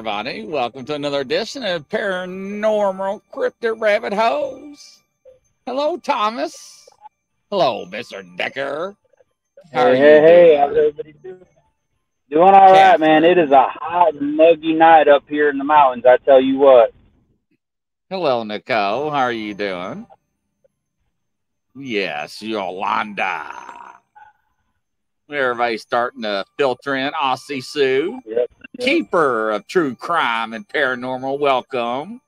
everybody. Welcome to another edition of Paranormal Cryptid Rabbit Holes. Hello, Thomas. Hello, Mr. Decker. How hey, hey, hey, how's everybody doing? Doing all right, man. It is a hot, muggy night up here in the mountains. I tell you what. Hello, Nicole. How are you doing? Yes, Yolanda. Everybody's starting to filter in. Aussie Sue, yep. Keeper of true crime and paranormal. Welcome.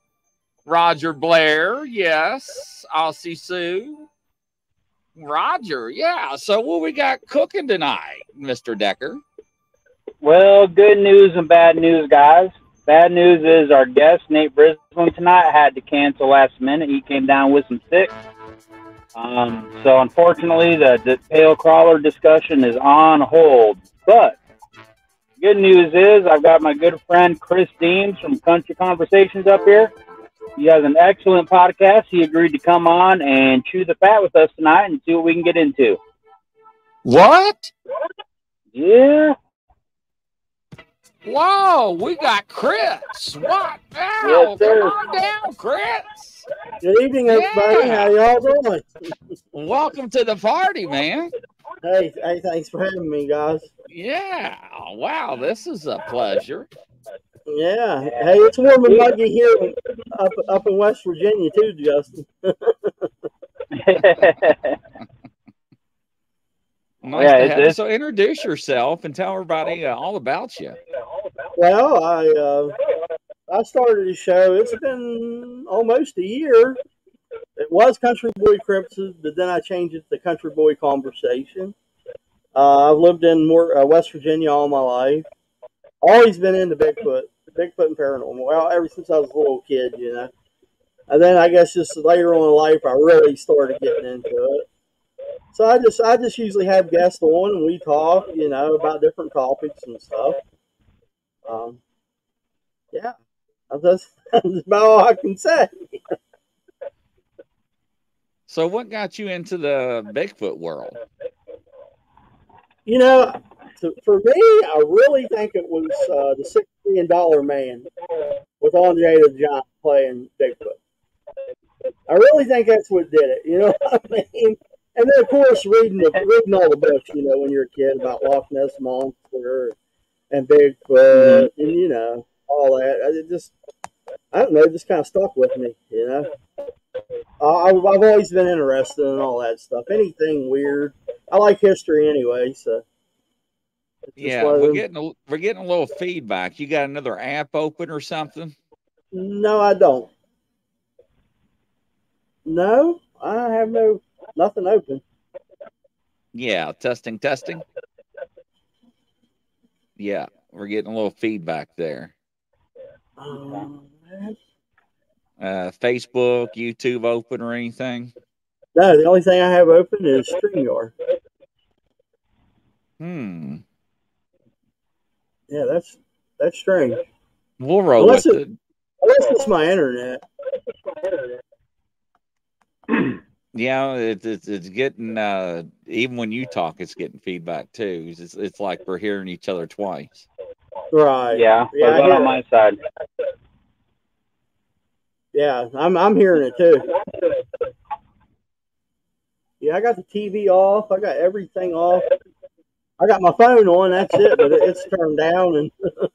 Roger Blair, yes. Aussie Sue. Roger, yeah. So what we got cooking tonight, Mr. Decker? Well, good news and bad news, guys. Bad news is our guest, Nate Brisbane, tonight had to cancel last minute. He came down with some sick. Um, so unfortunately, the, the pale crawler discussion is on hold. But good news is I've got my good friend Chris Deems from Country Conversations up here. He has an excellent podcast. He agreed to come on and chew the fat with us tonight and see what we can get into. What? Yeah. Whoa, we got Chris. What now? Yes, Come on down, Chris. Good evening, everybody. Yeah. How y'all doing? Welcome to the party, man. Hey, hey, thanks for having me, guys. Yeah. Wow, this is a pleasure. Yeah. Hey, it's warm and muggy here up up in West Virginia too, Justin. Nice yeah, so introduce yourself and tell everybody uh, all about you. Well, I uh, I started the show. It's been almost a year. It was Country Boy Cryptids, but then I changed it to Country Boy Conversation. Uh, I've lived in more, uh, West Virginia all my life. Always been into Bigfoot, Bigfoot and paranormal. Well, ever since I was a little kid, you know. And then I guess just later on in life, I really started getting into it. So I just I just usually have guests on and we talk, you know, about different topics and stuff. Um, yeah, that's, that's about all I can say. so, what got you into the Bigfoot world? You know, for me, I really think it was uh, the Six Million Dollar Man with Andre the Giant playing Bigfoot. I really think that's what did it. You know what I mean? and then of course reading the, reading all the books, you know, when you're a kid about Loch Ness monster and Bigfoot, mm-hmm. and you know all that. I just, I don't know, it just kind of stuck with me, you know. I, I've always been interested in all that stuff. Anything weird. I like history anyway, so. Yeah, we're getting a, we're getting a little feedback. You got another app open or something? No, I don't. No, I have no nothing open. Yeah, testing, testing. Yeah, we're getting a little feedback there. Um, uh, Facebook, YouTube open or anything? No, the only thing I have open is StreamYard. Hmm. Yeah, that's that's strange. We'll roll unless with it, it. Unless it's my internet. Yeah, it's it's, it's getting uh, even when you talk, it's getting feedback too. It's it's like we're hearing each other twice. Right. Yeah. Yeah. on my side. Yeah, I'm I'm hearing it too. Yeah, I got the TV off. I got everything off. I got my phone on. That's it, but it's turned down and.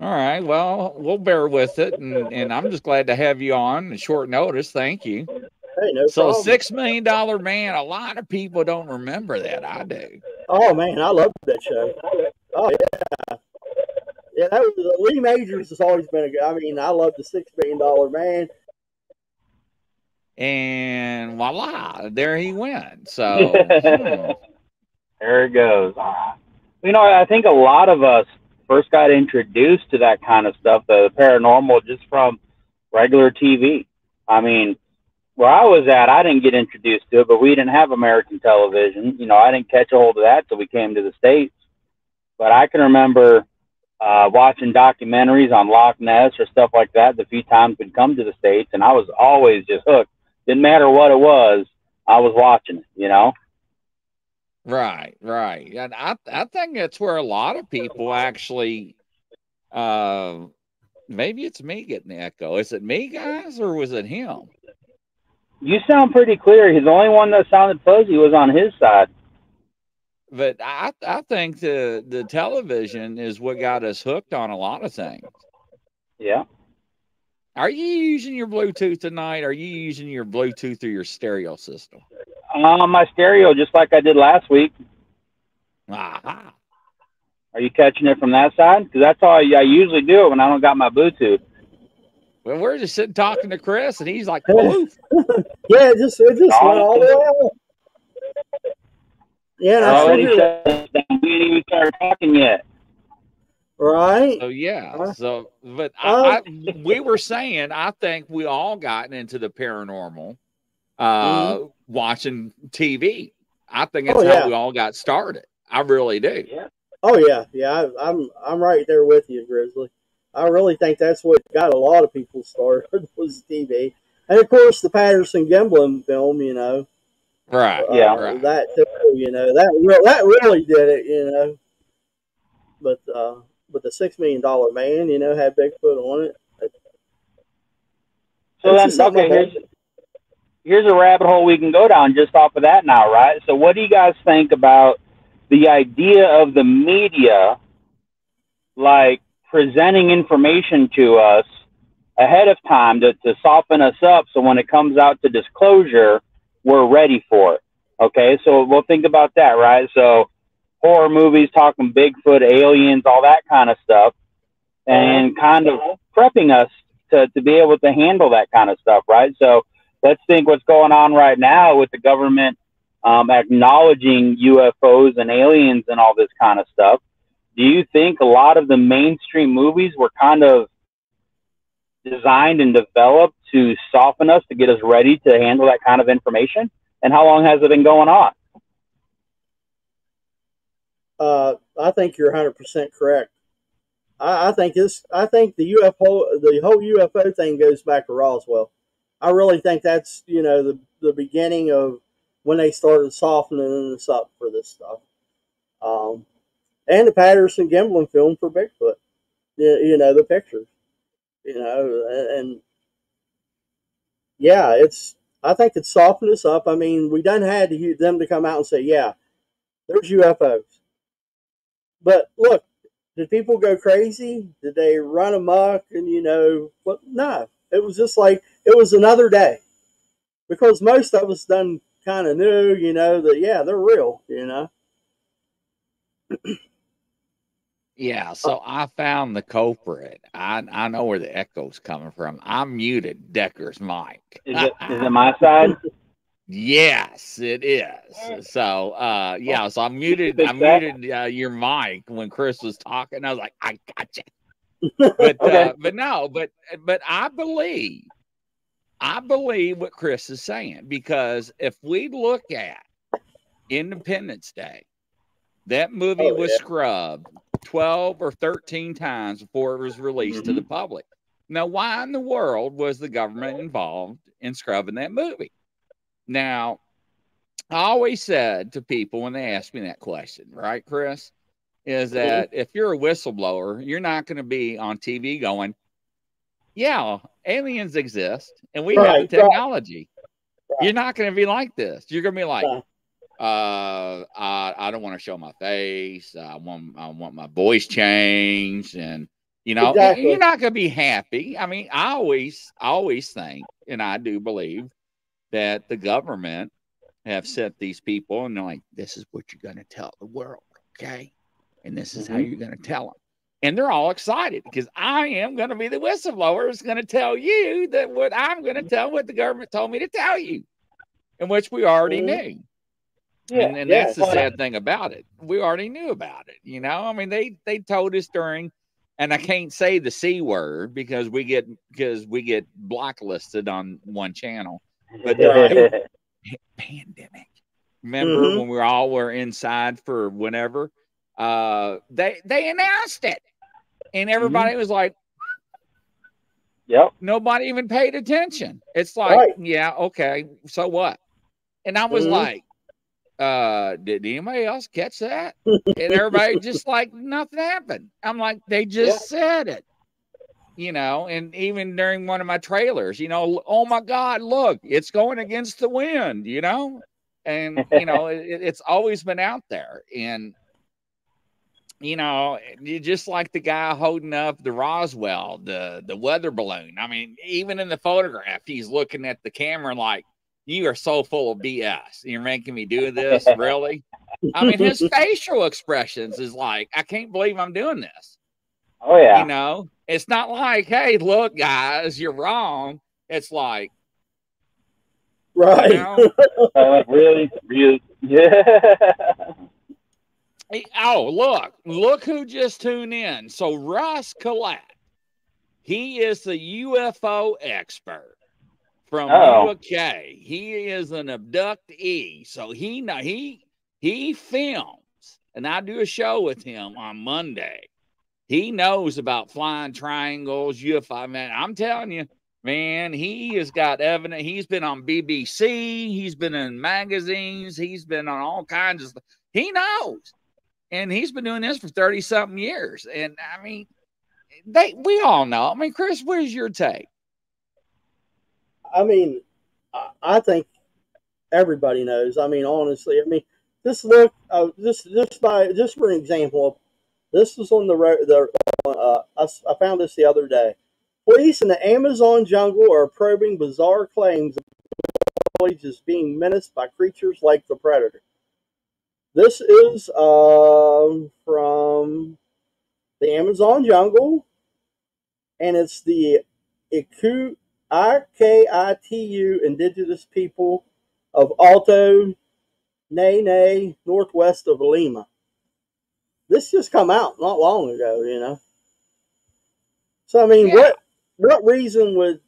All right. Well, we'll bear with it, and, and I'm just glad to have you on short notice. Thank you. Hey, no so problem. six million dollar man. A lot of people don't remember that. I do. Oh man, I love that show. Oh yeah, yeah. That was Lee Majors has always been a good. I mean, I love the six million dollar man. And voila, there he went. So hmm. there it goes. You know, I think a lot of us first got introduced to that kind of stuff, the paranormal, just from regular TV. I mean, where I was at, I didn't get introduced to it, but we didn't have American television. You know, I didn't catch a hold of that till we came to the States. But I can remember uh, watching documentaries on Loch Ness or stuff like that the few times we'd come to the States, and I was always just hooked. Didn't matter what it was, I was watching it, you know? Right, right. And I, I think that's where a lot of people actually Uh, maybe it's me getting the echo. Is it me, guys, or was it him? You sound pretty clear. He's the only one that sounded fuzzy was on his side. But I, I think the the television is what got us hooked on a lot of things. Yeah. Are you using your Bluetooth tonight? Are you using your Bluetooth or your stereo system? On my stereo, just like I did last week. Aha. Are you catching it from that side? Because that's all I, I usually do it when I don't got my Bluetooth. Well, we're just sitting talking to Chris, and he's like, "Poof." yeah, it just it just went all the way out. Yeah, and I Already figured- shut down. We ain't even started talking yet. right. So yeah. So, but uh, I, I, we were saying, I think we all gotten into the paranormal, uh, watching TV. I think that's Mm-hmm. Oh, how we all got started. I really do. Yeah. Oh yeah, yeah. I, I'm I'm right there with you, Grizzly. I really think that's what got a lot of people started was TV, and of course the Patterson Gimlin film. You know, Right. uh, Yeah. Right. that too, you know that re- that really did it. You know, but uh, but the Six Million Dollar Man, you know, had Bigfoot on it. So It's then, okay, here's, here's a rabbit hole we can go down just off of that now, right? So, what do you guys think about the idea of the media, like presenting information to us ahead of time to, to soften us up so when it comes out to disclosure, we're ready for it? Okay, so we'll think about that, right? So, horror movies talking Bigfoot, aliens, all that kind of stuff, and kind of prepping us to, to be able to handle that kind of stuff, right? So let's think what's going on right now with the government um, acknowledging UFOs and aliens and all this kind of stuff. Do you think a lot of the mainstream movies were kind of designed and developed to soften us to get us ready to handle that kind of information? And how long has it been going on? Uh, I think you're 100 percent correct. I, I think this. I think the UFO, the whole UFO thing goes back to Roswell. I really think that's you know the the beginning of when they started softening us up for this stuff. Um, and the Patterson Gimlin film for Bigfoot. You, you know the pictures. You know, and, yeah, it's. I think it softened us up. I mean, we done had to them to come out and say, yeah, there's UFOs. But look, did people go crazy? Did they run amok? And you know, what? No, it was just like it was another day, because most of us done kind of knew, you know, that yeah, they're real, you know. Yeah, so I found the culprit. I I know where the echo's coming from. I muted Decker's mic. Is it, is it my side? Yes, it is. So uh yeah, so I muted I muted uh, your mic when Chris was talking. I was like, I gotcha. But Okay. uh, but no, but but I believe I believe what Chris is saying because if we look at Independence Day, that movie Oh, was yeah. scrubbed 12 or 13 times before it was released to Mm-hmm. the public. Now, why in the world was the government involved in scrubbing that movie? Now, I always said to people when they ask me that question, right, Chris, is Mm-hmm. that if you're a whistleblower, you're not going to be on TV going, yeah, aliens exist and we Right, have the technology. Right. You're not going to be like this. You're going to be like, Right. Uh, I, I don't want to show my face. I want, I want my voice changed. And, you know, Exactly. you're not going to be happy. I mean, I always, I always think, and I do believe that the government have set these people and they're like, this is what you're going to tell the world. Okay. And this is how Mm-hmm. you're going to tell them. And they're all excited because I am going to be the whistleblower who's going to tell you that what I'm going to tell what the government told me to tell you, in which we already Mhm. knew. Yeah. and, and yeah, that's the well, sad thing about it. We already knew about it. You know, I mean, they they told us during, and I can't say the c word because we get because we get blacklisted on one channel. But Yeah. Pandemic. Remember Mhm. when we all were inside for whenever? Uh, they they announced it, and everybody was like, yep. nobody even paid attention. It's like, Right. yeah, okay, so what? And I was Mhm. like, uh, did anybody else catch that? and everybody just like nothing happened. I'm like, they just yeah. said it, you know. And even during one of my trailers, you know, oh my God, look, it's going against the wind, you know. And you know, it, it's always been out there, and you know, you just like the guy holding up the Roswell, the the weather balloon. I mean, even in the photograph, he's looking at the camera like, "You are so full of BS. You're making me do this, really." I mean, his facial expressions is like, "I can't believe I'm doing this." Oh yeah. You know, it's not like, "Hey, look, guys, you're wrong." It's like, right? You know, uh, really, really, yeah. Oh, look, look who just tuned in. So Russ Callaghan, he is the UFO expert from oh. UK. He is an abductee. So he he he films, and I do a show with him on Monday. He knows about flying triangles, UFO. Man, I'm telling you, man, he has got evidence. He's been on BBC, he's been in magazines, he's been on all kinds of stuff. He knows and he's been doing this for 30 something years. And I mean, they we all know. I mean, Chris, where's your take? I mean, I think everybody knows. I mean, honestly, I mean, this look, uh, this just by just for an example, this was on the road. the. Uh, I, I found this the other day. Police in the Amazon jungle are probing bizarre claims of village is being menaced by creatures like the predator. This is um, from the Amazon jungle, and it's the Iku, I-K-I-T-U indigenous people of Alto Nanay, northwest of Lima. This just come out not long ago, you know. So I mean, yeah. what what reason would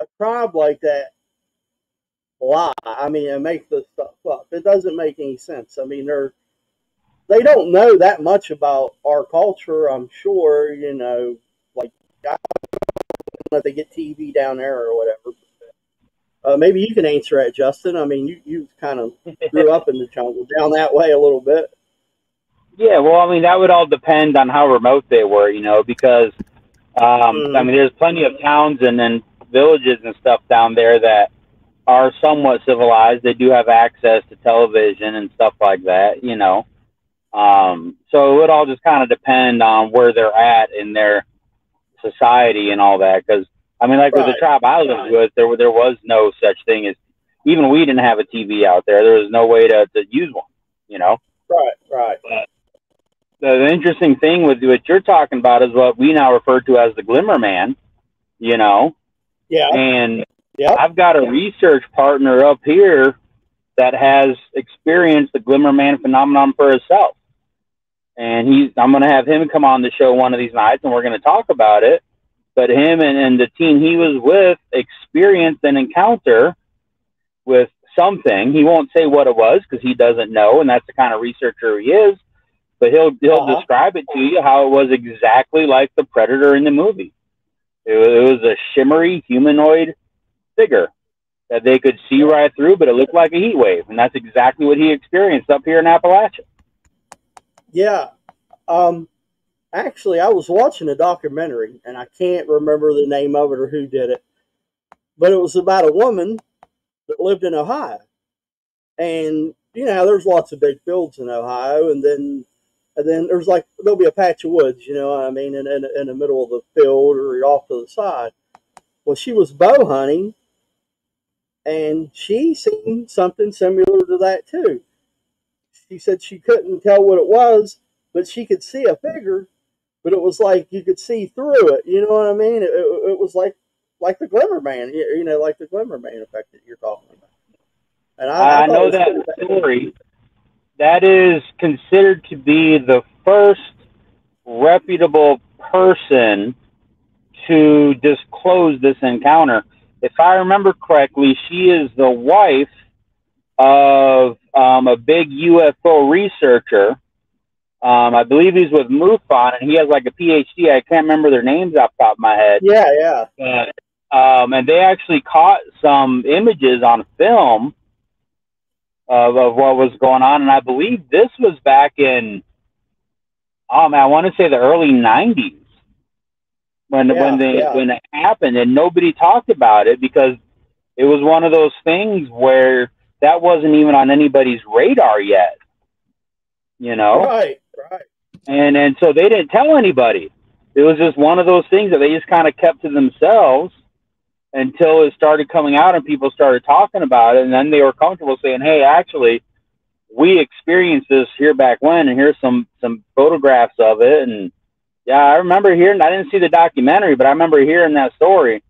a tribe like that lie. I mean, and make this stuff up. It doesn't make any sense. I mean, they're they don't know that much about our culture. I'm sure, you know, if they get TV down there or whatever. Uh, maybe you can answer that, Justin. I mean, you you kind of grew up in the jungle down that way a little bit. Yeah, well, I mean, that would all depend on how remote they were, you know, because um, mm. I mean, there's plenty of towns and then villages and stuff down there that are somewhat civilized. They do have access to television and stuff like that, you know. Um, so it would all just kind of depend on where they're at in their society and all that. Because I mean, like right. with the tribe I lived with, there there was no such thing as even we didn't have a TV out there. There was no way to, to use one, you know. Right, right. But the, interesting thing with what you're talking about is what we now refer to as the Glimmer Man, you know. Yeah. And Yep. I've got a research partner up here that has experienced the Glimmer Man phenomenon for himself. And he's, I'm going to have him come on the show one of these nights and we're going to talk about it. But him and, and the team he was with experienced an encounter with something. He won't say what it was because he doesn't know, and that's the kind of researcher he is. But he'll he'll uh-huh. describe it to you how it was exactly like the predator in the movie. It was, it was a shimmery humanoid figure that they could see right through, but it looked like a heat wave, and that's exactly what he experienced up here in Appalachia. Yeah, um, actually, I was watching a documentary, and I can't remember the name of it or who did it, but it was about a woman that lived in Ohio, and you know, there's lots of big fields in Ohio, and then and then there's like there'll be a patch of woods, you know I mean, in, in, in the middle of the field or off to the side. Well, she was bow hunting and she seen something similar to that too. She said she couldn't tell what it was, but she could see a figure, but it was like you could see through it. You know what I mean? It, it, it was like like the Glimmer Man, you know, like the Glimmer Man effect that you're talking about. And I, I, I know that story. That is considered to be the first reputable person to disclose this encounter if I remember correctly, she is the wife of um, a big UFO researcher. Um, I believe he's with MUFON, and he has like a PhD. I can't remember their names off the top of my head. Yeah, yeah. But, um, and they actually caught some images on film of, of what was going on. And I believe this was back in, oh man, I want to say the early 90s when, Yeah, when, they, yeah. when it happened and nobody talked about it because it was one of those things where that wasn't even on anybody's radar yet, you know? Right, right. and and so they didn't tell anybody. It was just one of those things that they just kind of kept to themselves until it started coming out and people started talking about it, and then they were comfortable saying, "Hey, actually, we experienced this here back when, and here's some some photographs of it." And yeah, I remember hearing. I didn't see the documentary, but I remember hearing that story,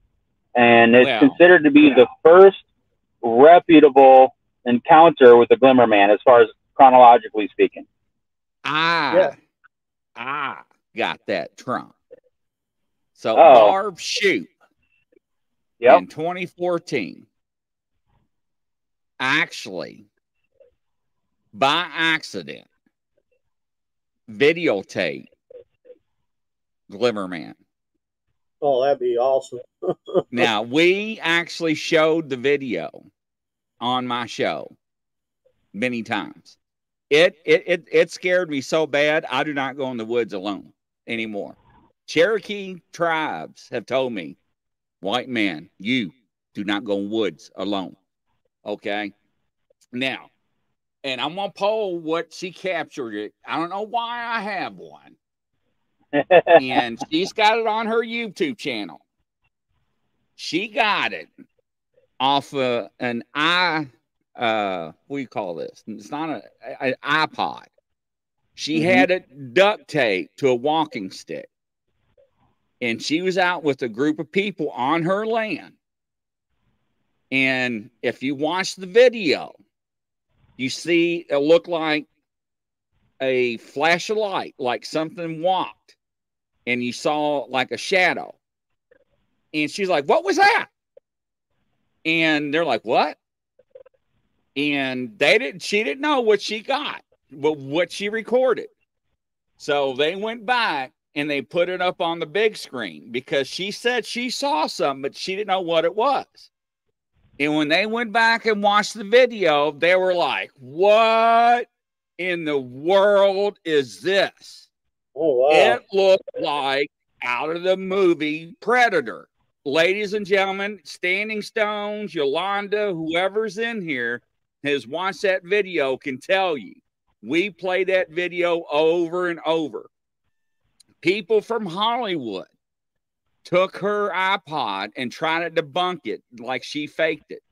and it's Well, considered to be the first reputable encounter with the Glimmer Man, as far as chronologically speaking. Ah, Yeah. I got that Trump. So Oh. Barb Shoot Yep. in 2014 actually by accident videotape Glimmerman. Oh, that'd be awesome. Now we actually showed the video on my show many times. It it it it scared me so bad I do not go in the woods alone anymore. Cherokee tribes have told me, white man, you do not go in woods alone. Okay. Now, and I'm gonna poll what she captured it. I don't know why I have one. and she's got it on her YouTube channel. She got it off of an i uh what do you call this? It's not a, an iPod. She Mhm. had it duct taped to a walking stick. And she was out with a group of people on her land. And if you watch the video, you see it looked like a flash of light, like something walked, and you saw like a shadow. And she's like, What was that? And they're like, What? And they didn't, she didn't know what she got, but what she recorded. So they went back and they put it up on the big screen because she said she saw something, but she didn't know what it was. And when they went back and watched the video, they were like, What in the world is this? Oh wow. It looked like out of the movie Predator. Ladies and gentlemen, Standing Stones, Yolanda, whoever's in here has watched that video can tell you. We play that video over and over. People from Hollywood took her iPod and tried to debunk it like she faked it.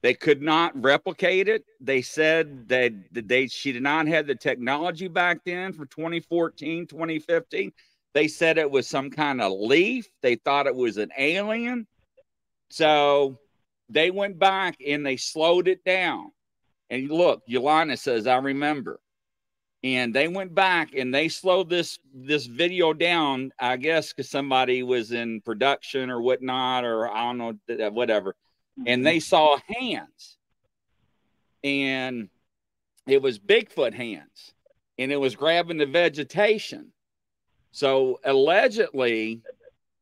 They could not replicate it. They said that they she did not have the technology back then for 2014, 2015. They said it was some kind of leaf. They thought it was an alien. So they went back and they slowed it down. And look, Yolanda says, I remember. And they went back and they slowed this this video down, I guess, because somebody was in production or whatnot, or I don't know, th- whatever. And they mm-hmm. saw hands. And it was Bigfoot hands. And it was grabbing the vegetation. So allegedly,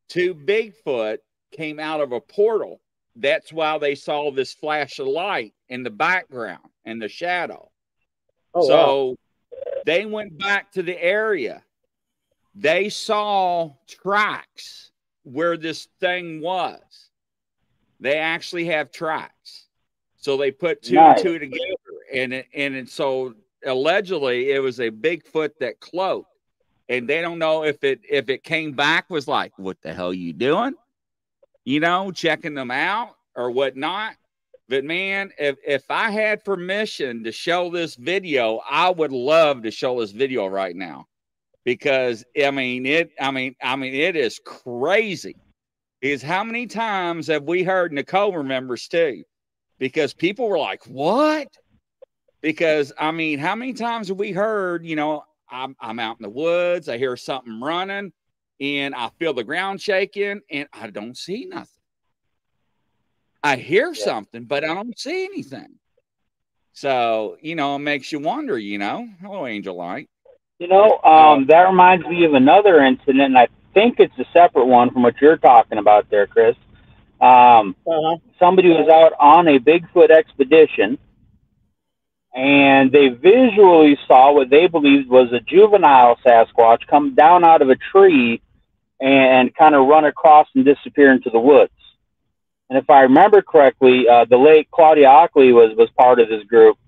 two Bigfoot came out of a portal. That's why they saw this flash of light in the background and the shadow. oh wow. so they went back to the area. They saw tracks where this thing was. They actually have tracks. So they put two Nice. and two together. And it, and it, so allegedly it was a Bigfoot that cloaked. And they don't know if it if it came back was like, what the hell you doing? You know, checking them out or whatnot. But man, if if I had permission to show this video, I would love to show this video right now. Because I mean it, I mean, I mean, it is crazy. Is how many times have we heard Nicole remembers too? Because people were like, What? Because I mean, how many times have we heard, you know, I'm I'm out in the woods, I hear something running, and I feel the ground shaking, and I don't see nothing. I hear Yeah. something, but I don't see anything. So, you know, it makes you wonder, you know. Hello, Angel Light. You know, um, that reminds me of another incident, and I think it's a separate one from what you're talking about there, Chris. Um, Uh-huh. somebody was out on a Bigfoot expedition, and they visually saw what they believed was a juvenile Sasquatch come down out of a tree and kind of run across and disappear into the woods. And if I remember correctly, uh, the late Claudia Ackley was, was part of this group.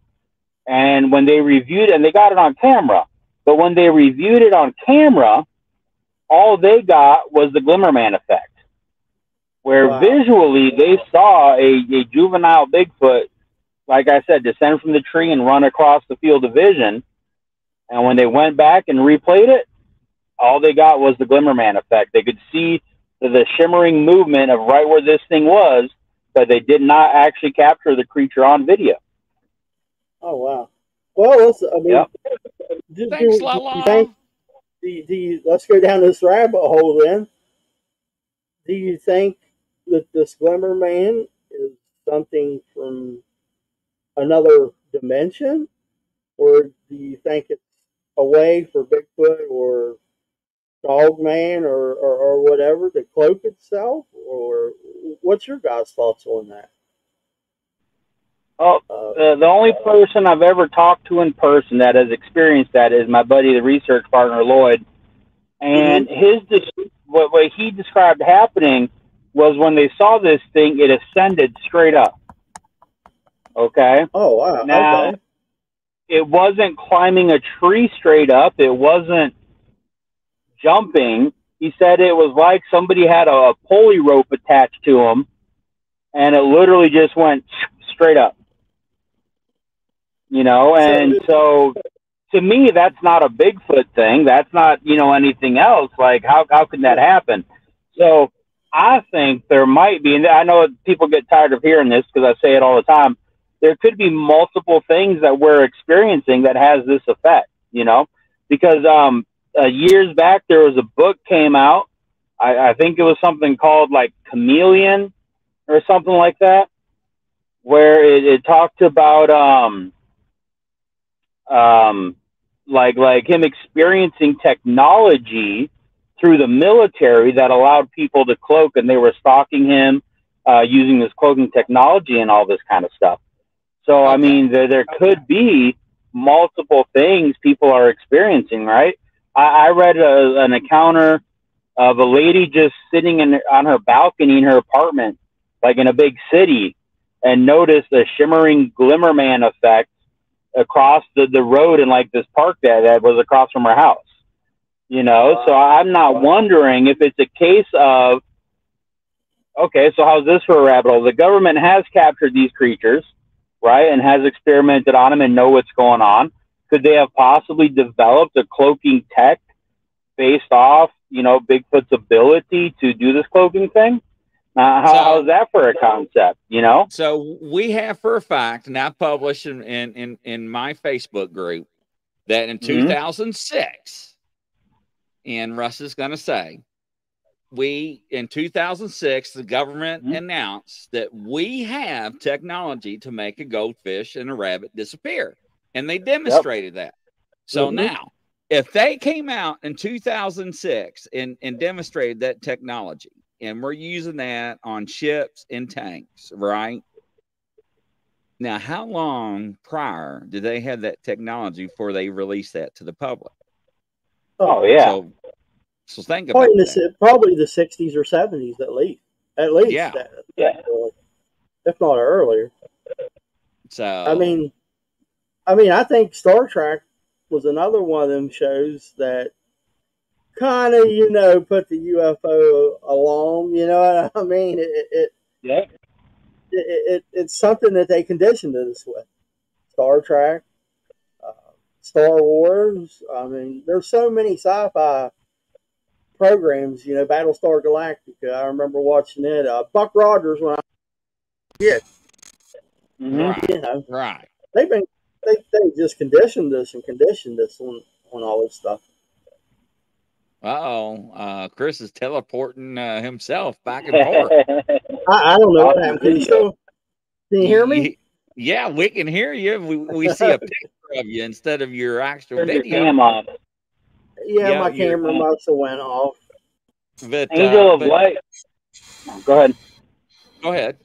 And when they reviewed it, and they got it on camera, but when they reviewed it on camera, all they got was the Glimmerman effect, where wow. visually they saw a, a juvenile Bigfoot like I said, descend from the tree and run across the field of vision. And when they went back and replayed it, all they got was the Glimmerman effect. They could see the, the shimmering movement of right where this thing was, but they did not actually capture the creature on video. Oh wow! Well, let's. I mean, yep. do, Thanks, do, Lala. Do think, do you, do you, let's go down this rabbit hole then. Do you think that this Glimmerman is something from another dimension, or do you think it's a way for Bigfoot or Dogman or, or, or whatever to cloak itself? Or what's your guys' thoughts on that? Oh, uh, the only person I've ever talked to in person that has experienced that is my buddy, the research partner Lloyd, and mm-hmm. his what what he described happening was when they saw this thing, it ascended straight up. Okay. Oh wow. Now, okay. it wasn't climbing a tree straight up. It wasn't jumping. He said it was like somebody had a, pulley rope attached to him, and it literally just went straight up. You know, and so, so to me, that's not a Bigfoot thing. That's not you know anything else. Like how how can that happen? So I think there might be, and I know people get tired of hearing this because I say it all the time there could be multiple things that we're experiencing that has this effect, you know, because um, uh, years back there was a book came out. I, I think it was something called like Chameleon or something like that, where it, it talked about um, um, like like him experiencing technology through the military that allowed people to cloak, and they were stalking him uh, using this cloaking technology and all this kind of stuff. So, I mean, there, there could be multiple things people are experiencing, right? I, I read a, an encounter of a lady just sitting in on her balcony in her apartment, like in a big city, and noticed a shimmering glimmerman effect across the, the road in like this park that, that was across from her house. You know, wow. so I'm not wondering if it's a case of okay, so how's this for a rabbit hole? The government has captured these creatures right, and has experimented on them and know what's going on? Could they have possibly developed a cloaking tech based off, you know, Bigfoot's ability to do this cloaking thing? Uh, how, so, how's that for a concept? You know. So we have for a fact, and I published in in in my Facebook group that in mm-hmm. 2006, and Russ is going to say we in 2006 the government mm-hmm. announced that we have technology to make a goldfish and a rabbit disappear and they demonstrated yep. that so mm-hmm. now if they came out in 2006 and, and demonstrated that technology and we're using that on ships and tanks right now how long prior did they have that technology before they released that to the public oh yeah so so think about probably the, probably the 60s or 70s at least. At least, yeah, that, yeah. if not earlier. So I mean, I mean, I think Star Trek was another one of them shows that kind of you know put the UFO along. You know what I mean? It, it yeah. It, it, it's something that they conditioned us with. Star Trek, uh, Star Wars. I mean, there's so many sci-fi programs, you know, Battlestar Galactica. I remember watching it. Uh, Buck Rogers when I yeah, right. you know, right. They've been they, they just conditioned us and conditioned us on on all this stuff. Uh-oh. Uh Chris is teleporting uh, himself back and forth. I, I, don't know what happened. Can you still can you hear me? Yeah, we can hear you. We, we see a picture of you instead of your actual Turn video. Your yeah, yeah my camera must have went off. But, Angel uh, of but, Light. Go ahead. Go ahead.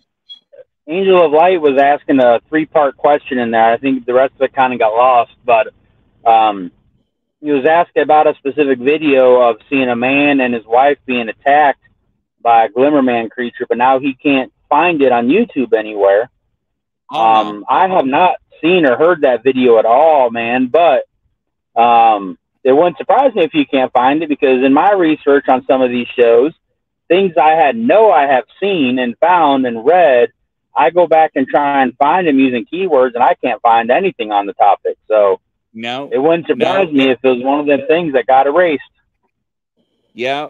Angel of Light was asking a three part question in there. I think the rest of it kind of got lost, but um, he was asking about a specific video of seeing a man and his wife being attacked by a Glimmerman creature, but now he can't find it on YouTube anywhere. Oh, Um, I have not seen or heard that video at all, man, but um, it wouldn't surprise me if you can't find it because in my research on some of these shows, things I had no I have seen and found and read, I go back and try and find them using keywords, and I can't find anything on the topic. So no, it wouldn't surprise No. me if it was one of them things that got erased. Yeah.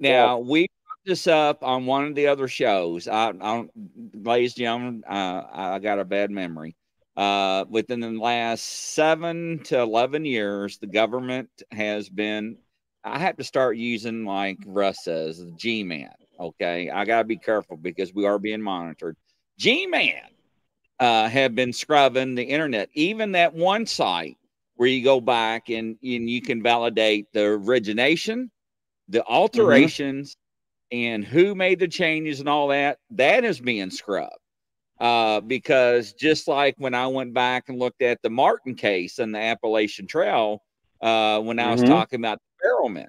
Now we brought this up on one of the other shows. I, I ladies and gentlemen, uh, I got a bad memory. Uh, within the last seven to eleven years, the government has been. I have to start using like Russ says, the G-man. Okay, I gotta be careful because we are being monitored. G-man uh, have been scrubbing the internet, even that one site where you go back and, and you can validate the origination the alterations and who made the changes and all that that is being scrubbed uh, because just like when i went back and looked at the martin case and the appalachian trail uh, when i was Mhm. talking about the barrelman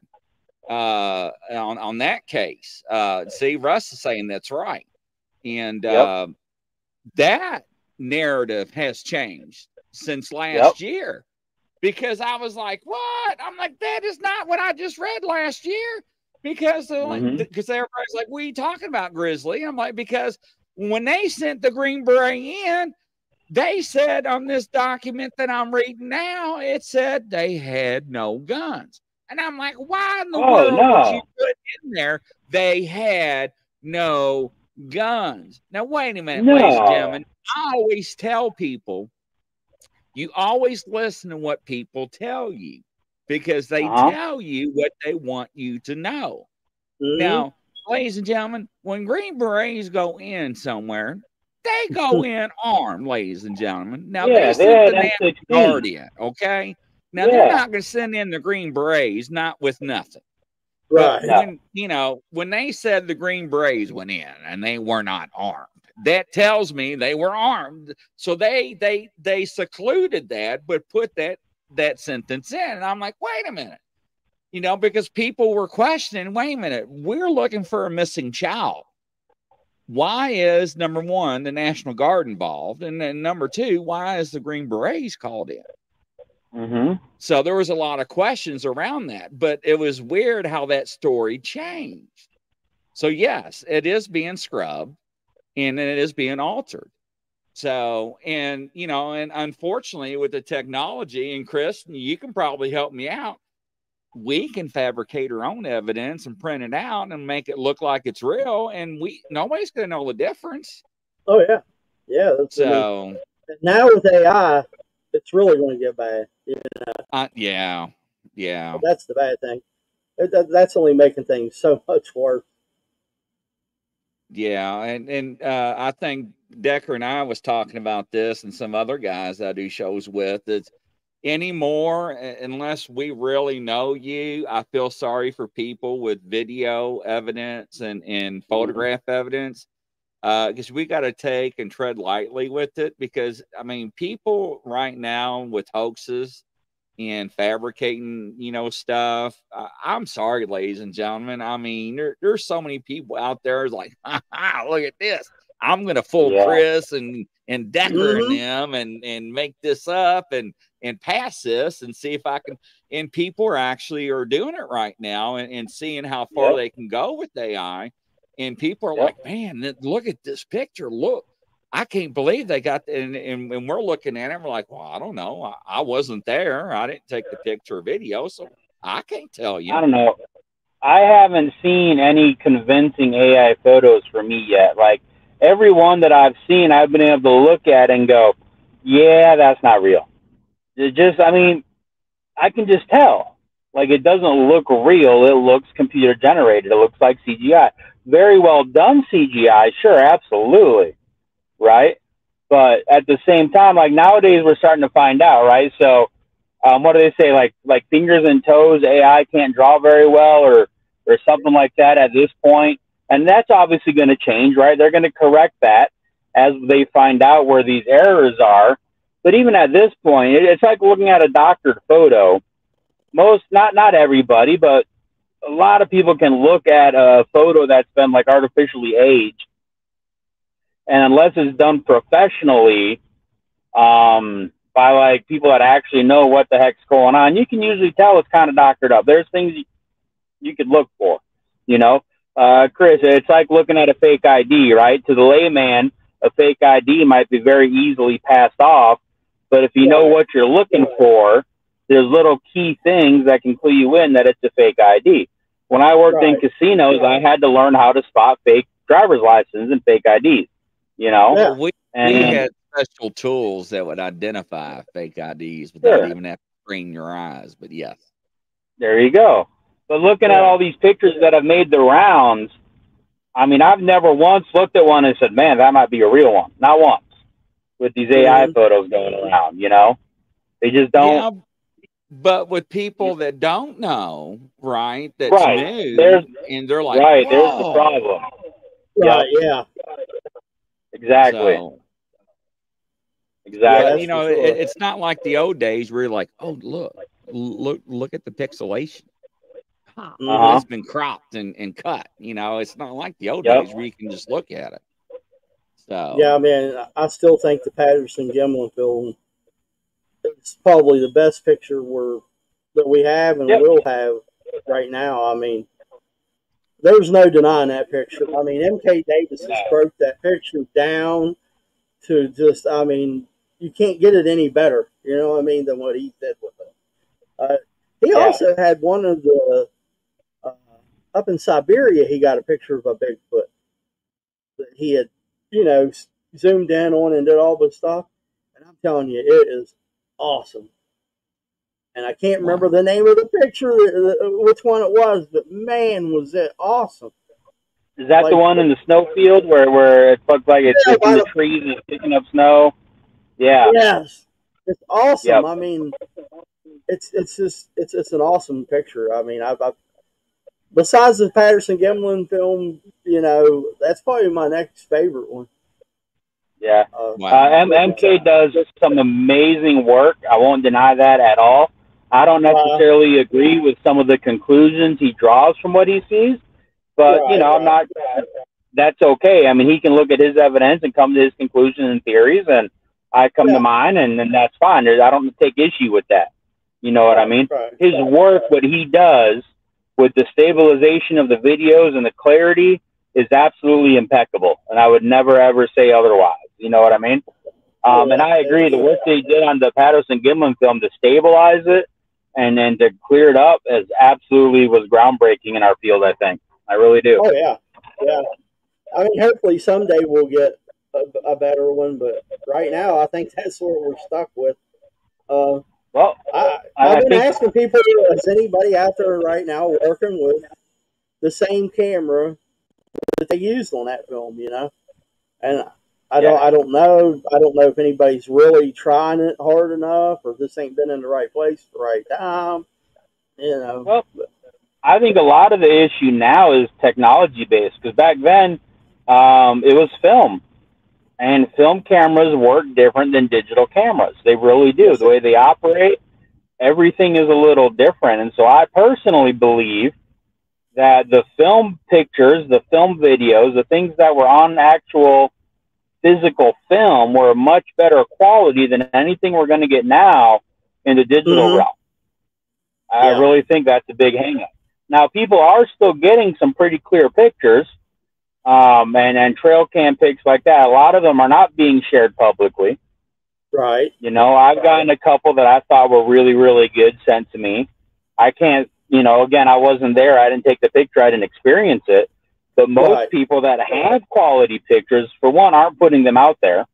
uh, on, on that case uh, see russ is saying that's right and Yep. uh, that narrative has changed since last year because I was like, "What?" I'm like, "That is not what I just read last year." Because Mhm. because everybody's like, "What are you talking about, Grizzly?" I'm like, "Because when they sent the Green Beret in, they said on this document that I'm reading now, it said they had no guns." And I'm like, "Why in the Oh, world would you put in there they had no guns?" Now, wait a minute, ladies and No. gentlemen. I always tell people you always listen to what people tell you because they Uh-huh. tell you what they want you to know. Mhm. Now, ladies and gentlemen, when Green Berets go in somewhere, they go in armed, ladies and gentlemen. Now, Yeah, sent had the National M16. Guard in, okay? Now, they're not going to send in the Green Berets, not with nothing. right. When you know when they said the Green Berets went in and they were not armed, that tells me they were armed. So they they they secluded that, but put that that sentence in, and I'm like, wait a minute, you know, because people were questioning. Wait a minute, we're looking for a missing child. Why is number one the National Guard involved, and then number two, why is the Green Berets called in? hmm So there was a lot of questions around that, but it was weird how that story changed. So yes, it is being scrubbed and it is being altered. So, and you know, and unfortunately with the technology, and Chris, you can probably help me out. We can fabricate our own evidence and print it out and make it look like it's real, and we nobody's gonna know the difference. Oh yeah, yeah. That's, I mean, So, now with AI, it's really going to get bad. Yeah, uh, yeah, yeah. that's the bad thing. That- that- that's only making things so much worse. Yeah, and and uh, I think Decker and I was talking about this, and some other guys I do shows with. It's anymore uh, unless we really know you. I feel sorry for people with video evidence and and photograph evidence because we got to take and tread lightly with it. Because I mean, people right now with hoaxes and fabricating, you know, stuff. I, I'm sorry, ladies and gentlemen. I mean, there, there's so many people out there like, look at this. I'm gonna fool Yeah. Chris and and Decker and Mhm. them and and make this up and and pass this and see if I can. And people are actually are doing it right now and, and seeing how far Yep. they can go with AI. And people are Yep. like, man, look at this picture. Look, I can't believe they got and, and, and we're looking at it. We're like, well, I don't know. I, I wasn't there. I didn't take the picture or video, so I can't tell you. I don't know. I haven't seen any convincing AI photos for me yet. Like every one that I've seen, I've been able to look at and go, "Yeah, that's not real." It just, I mean, I can just tell. Like it doesn't look real. It looks computer generated. It looks like CGI. Very well done CGI, sure, absolutely, right? But at the same time, like nowadays, we're starting to find out, right? So, um, what do they say? Like like fingers and toes, AI can't draw very well, or or something like that at this point. And that's obviously going to change, right? They're going to correct that. as they find out where these errors are. But even at this point, it's like looking at a doctored photo. Most, not not everybody, but a lot of people can look at a photo that's been like artificially aged, and unless it's done professionally, um, by like people that actually know what the heck's going on, you can usually tell it's kind of doctored up. There's things you, you could look for, you know. Uh, Chris, it's like looking at a fake ID, right? To the layman, a fake ID might be very easily passed off, but if you know what you're looking for, there's little key things that can clue you in that it's a fake ID. When I worked right. in casinos, I had to learn how to spot fake driver's licenses and fake IDs. You know, yeah. we, and, we had special tools that would identify fake IDs without sure. even having to screen your eyes. But yes, there you go. But looking yeah. at all these pictures that have made the rounds, I mean, I've never once looked at one and said, "Man, that might be a real one." Not once. With these AI mm-hmm. photos going around, you know, they just don't. Yeah, but with people that don't know, right? That's right. new, there's, and they're like, right. Whoa. There's the problem. Right. Yeah. Exactly. So, exactly. Yeah, you know, sure. it, it's not like the old days where you're like, oh, look, look, look at the pixelation. Uh-huh. It's been cropped and, and cut. You know, it's not like the old yep. days where you can just look at it. So yeah, I mean, I still think the Patterson Gimlin film is probably the best picture we're that we have and yep. will have right now. I mean, there's no denying that picture. I mean, MK Davis has broke that picture down to just, I mean, you can't get it any better. You know what I mean than what he did with it. Uh, he yeah. also had one of the up in Siberia, he got a picture of a Bigfoot that he had, you know, zoomed in on and did all this stuff. And I'm telling you, it is awesome. And I can't remember the name of the picture, which one it was, but man, was it awesome. Is that like, the one in the snowfield where, where it looks like it's yeah, in the trees and picking up snow? Yeah. Yes. It's awesome. Yep. I mean, it's it's just it's it's an awesome picture. I mean, I've, I've besides the Patterson Gimlin film, you know, that's probably my next favorite one. Yeah, uh, wow. uh, M- MK does some amazing work. I won't deny that at all. I don't necessarily uh, agree with some of the conclusions he draws from what he sees, but right, you know, I'm not. That's okay. I mean, he can look at his evidence and come to his conclusions and theories, and I come yeah. to mine, and, and that's fine. I don't take issue with that. You know what I mean? Right. His work, what he does, with the stabilization of the videos and the clarity is absolutely impeccable. And I would never ever say otherwise. You know what I mean? Um, and I agree. The work they did on the Patterson Gimlin film to stabilize it and then to clear it up is absolutely was groundbreaking in our field. I think I really do. Oh yeah, yeah. I mean, hopefully someday we'll get a, a better one, but right now I think that's what we're stuck with. Uh, well, I, have been asking people, is anybody out there right now working with the same camera that they used on that film? You know, and I don't, I don't know, I don't know if anybody's really trying it hard enough, or this ain't been in the right place at the right time. You know. Well, I think a lot of the issue now is technology based because back then um, it was film. And film cameras work different than digital cameras. They really do. The way they operate, everything is a little different. And so I personally believe that the film pictures, the film videos, the things that were on actual physical film were much better quality than anything we're going to get now in the digital mm-hmm. realm. I yeah. really think that's a big hangup. Now, people are still getting some pretty clear pictures um, and and trail cam pics like that. A lot of them are not being shared publicly. Right. You know, I've gotten a couple that I thought were really really good sent to me. I can't. You know, again, I wasn't there. I didn't take the picture. I didn't experience it. But most right. people that have quality pictures, for one, aren't putting them out there. Uh,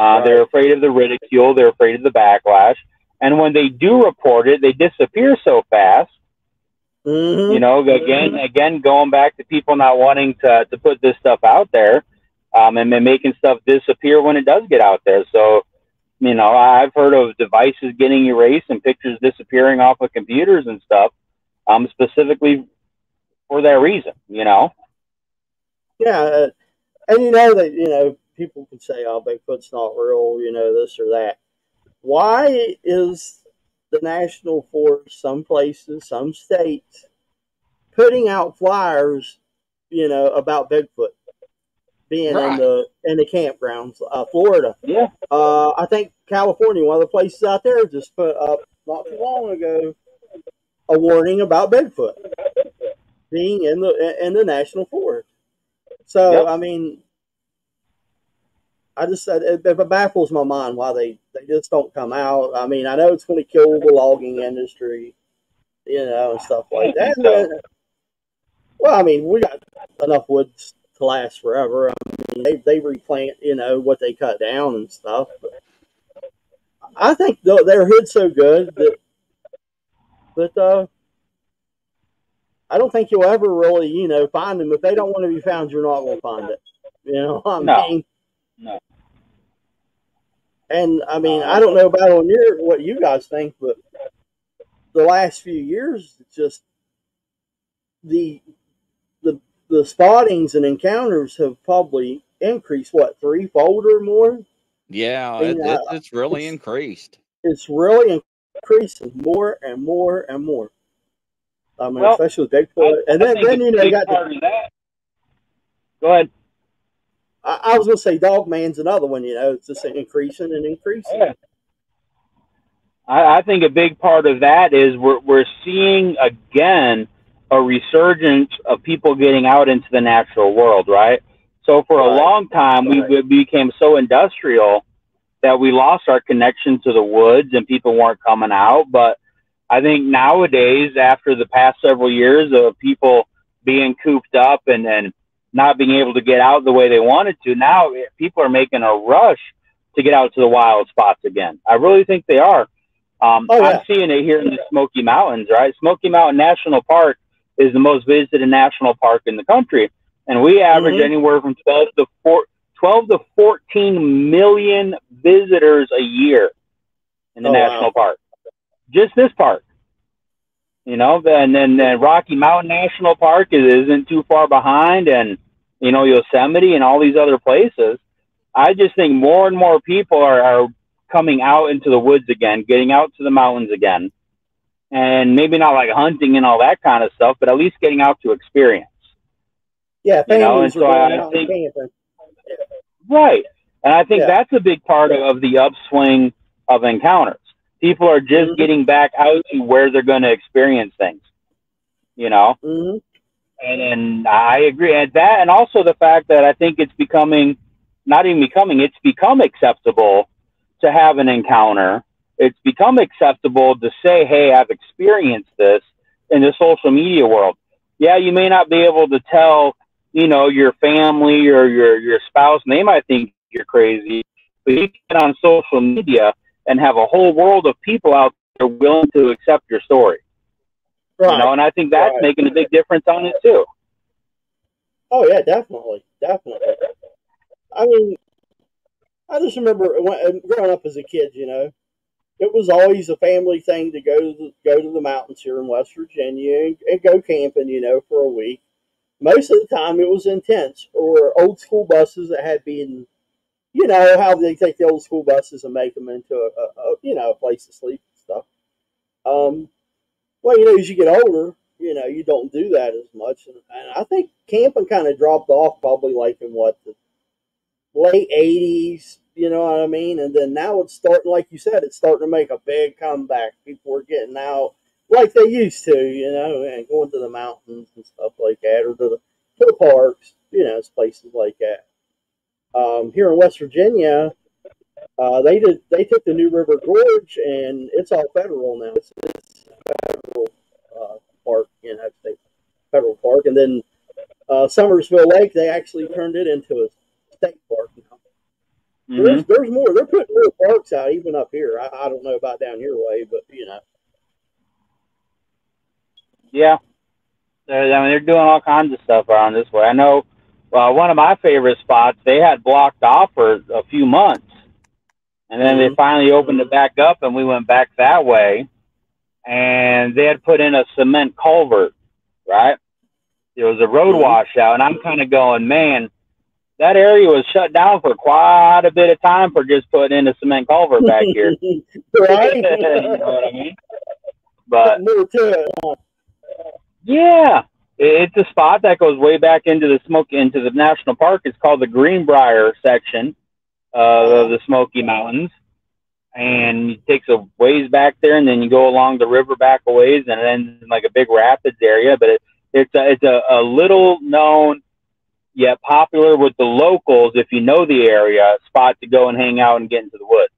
right. They're afraid of the ridicule. They're afraid of the backlash. And when they do report it, they disappear so fast Mm-hmm. You know, again, again, going back to people not wanting to to put this stuff out there, um, and then making stuff disappear when it does get out there. So, you know, I've heard of devices getting erased and pictures disappearing off of computers and stuff, um, specifically for that reason. You know. Yeah, uh, and you know that you know people can say, "Oh, Bigfoot's not real," you know, this or that. Why is the national forest, some places, some states, putting out flyers, you know, about Bigfoot being right. in the in the campgrounds? Uh, Florida, yeah. Uh, I think California, one of the places out there, just put up not too long ago a warning about Bigfoot being in the in the national forest. So yep. I mean, I just said it, it, baffles my mind why they they just don't come out. I mean, I know it's going to kill the logging industry, you know, and stuff like that. So. well, I mean, we got enough woods to last forever. I mean, they they replant, you know, what they cut down and stuff. But I think they're hid so good that, but uh, I don't think you'll ever really, you know, find them. If they don't want to be found, you're not going to find it. You know, I no. mean, no. And I mean, I don't uh, know about on your what you guys think, but the last few years, just the the the spottings and encounters have probably increased what threefold or more. Yeah, it, it, uh, it's really it's, increased. It's really increasing more and more and more. I mean, well, especially with Bigfoot, I, and then, then you know, you got the, Go ahead. I, I was going to say Dog Man's another one. You know, it's just increasing and increasing. Yeah. I, I think a big part of that is we're we're seeing again a resurgence of people getting out into the natural world, right? So for right. a long time, right. we, we became so industrial that we lost our connection to the woods and people weren't coming out. But I think nowadays, after the past several years of people being cooped up and, and not being able to get out the way they wanted to. Now people are making a rush to get out to the wild spots again. I really think they are. Um, oh, yeah. I'm seeing it here in the Smoky Mountains, right? Smoky Mountain National Park is the most visited national park in the country. And we average mm-hmm. anywhere from 12 to, 4, 12 to 14 million visitors a year in the oh, national wow. park. Just this park. You know, and then, then Rocky Mountain National Park is, isn't too far behind, and you know Yosemite and all these other places. I just think more and more people are, are coming out into the woods again, getting out to the mountains again, and maybe not like hunting and all that kind of stuff, but at least getting out to experience. Yeah, you know, and so I think, right, and I think yeah. that's a big part of, of the upswing of encounters. People are just mm-hmm. getting back out to where they're going to experience things, you know? Mm-hmm. And, and I agree. And that, and also the fact that I think it's becoming, not even becoming, it's become acceptable to have an encounter. It's become acceptable to say, hey, I've experienced this in the social media world. Yeah, you may not be able to tell, you know, your family or your, your spouse, and they might think you're crazy, but you get on social media and have a whole world of people out there willing to accept your story. Right. You know, and I think that's right. making a big difference on it too. Oh yeah, definitely, definitely. I mean, I just remember when, growing up as a kid. You know, it was always a family thing to go to the, go to the mountains here in West Virginia and, and go camping. You know, for a week. Most of the time, it was intense or old school buses that had been you know how they take the old school buses and make them into a, a, a you know a place to sleep and stuff. Um, well, you know, as you get older, you know, you don't do that as much, and, and I think camping kind of dropped off probably like in what the late '80s. You know what I mean? And then now it's starting, like you said, it's starting to make a big comeback. People are getting out like they used to, you know, and going to the mountains and stuff like that, or to the to the parks, you know, it's places like that um, here in West Virginia, uh, they did they took the New River Gorge and it's all federal now. It's, it's federal uh, park, United States federal park, and then uh, Summersville Lake they actually turned it into a state park now. Mm-hmm. There's there's more. They're putting more parks out even up here. I, I don't know about down your way, but you know. Yeah, I mean they're doing all kinds of stuff around this way. I know well, one of my favorite spots they had blocked off for a few months, and then mm-hmm. they finally opened it back up, and we went back that way, and they had put in a cement culvert, right? It was a road mm-hmm. washout, and I'm kind of going, man, that area was shut down for quite a bit of time for just putting in a cement culvert back here. right? you know what I mean? But yeah, it's a spot that goes way back into the smoke into the national park. It's called the Greenbrier section of the Smoky Mountains, and it takes a ways back there, and then you go along the river back a ways, and it ends in like a big rapids area. But it, it's a, it's a, a little known yet popular with the locals if you know the area spot to go and hang out and get into the woods.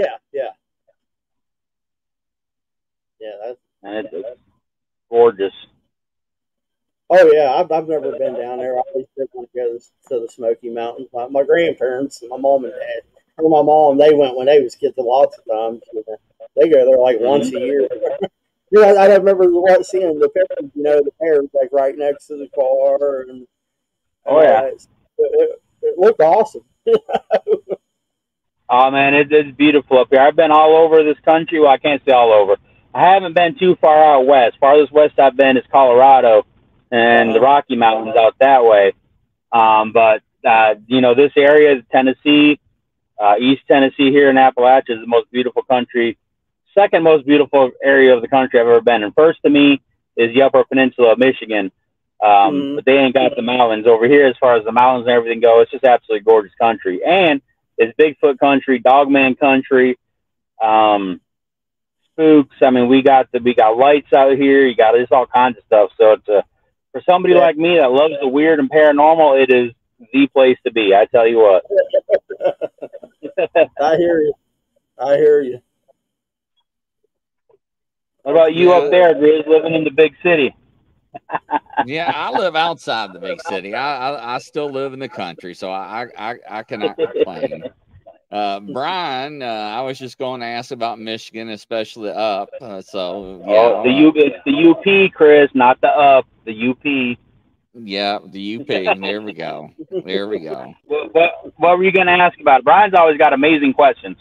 Yeah, yeah. Yeah, that's And it's, it's gorgeous. Oh yeah, I've, I've never been down there. I always want to go to the Smoky Mountains. My, my grandparents, my mom and dad, or my mom, they went when they was kids lots of times. You know. They go there like once a year. yeah, I, I remember seeing the pictures. You know, the pears like right next to the car, and Oh, yeah. uh, it, it, it looked awesome. Oh man, it, it's beautiful up here. I've been all over this country. Well, I can't say all over. I haven't been too far out west. Farthest west I've been is Colorado and the Rocky Mountains out that way. Um, but uh, you know, this area, is Tennessee, uh, East Tennessee here in Appalachia is the most beautiful country, second most beautiful area of the country I've ever been. And first to me is the Upper Peninsula of Michigan. Um, Mhm. But they ain't got the mountains over here. As far as the mountains and everything go, it's just absolutely gorgeous country. And it's Bigfoot country, Dogman country, um, spooks. I mean, we got the we got lights out here. You got just all kinds of stuff. So it's a for somebody Yeah. like me that loves the weird and paranormal, it is the place to be. I tell you what. I hear you. I hear you. What about you Yeah. up there, Grizz, living in the big city? yeah, I live outside the big city. I, I I still live in the country, so I I, I cannot complain. Uh, Brian, uh, I was just going to ask about Michigan, especially up. Uh, so yeah, oh, the U it's the UP, Chris, not the up. The UP. Yeah, the UP. There we go. There we go. What what, what were you going to ask about? Brian's always got amazing questions.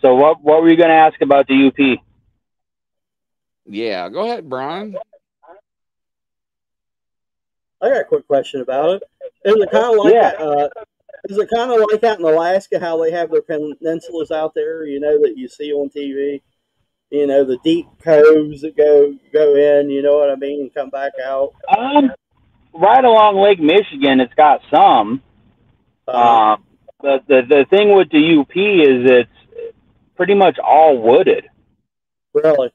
So what what were you going to ask about the UP? Yeah, go ahead, Brian. I got a quick question about it. Is it kind of like Yeah. uh, is it kind of like out in Alaska how they have their peninsulas out there? You know that you see on TV. You know the deep coves that go go in. You know what I mean, and come back out. Um, right along Lake Michigan, it's got some. Uh, Um, but the the thing with the UP is it's pretty much all wooded, really?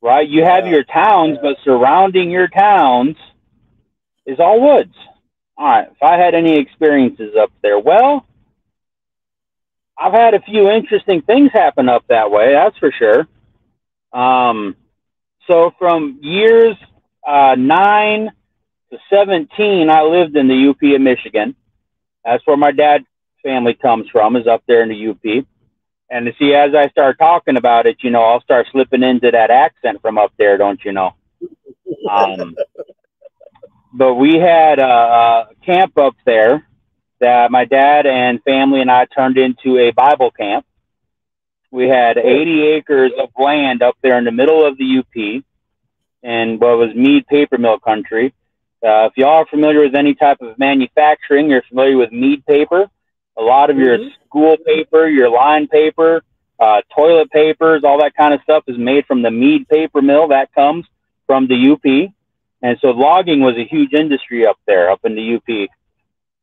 right? You have Yeah. your towns, but surrounding your towns is all woods. All right. If I had any experiences up there, well, I've had a few interesting things happen up that way. That's for sure. Um, so from years uh, nine to seventeen, I lived in the UP of Michigan. That's where my dad's family comes from, is up there in the UP. And to see, as I start talking about it, you know, I'll start slipping into that accent from up there, don't you know? Um, but we had a, a camp up there that my dad and family and I turned into a Bible camp. We had 80 acres of land up there in the middle of the UP in what was Mead paper mill country. Uh, if y'all are familiar with any type of manufacturing, you're familiar with Mead paper. A lot of your Mhm. school paper, your line paper, uh, toilet papers, all that kind of stuff is made from the Mead paper mill that comes from the UP. And so logging was a huge industry up there, up in the UP.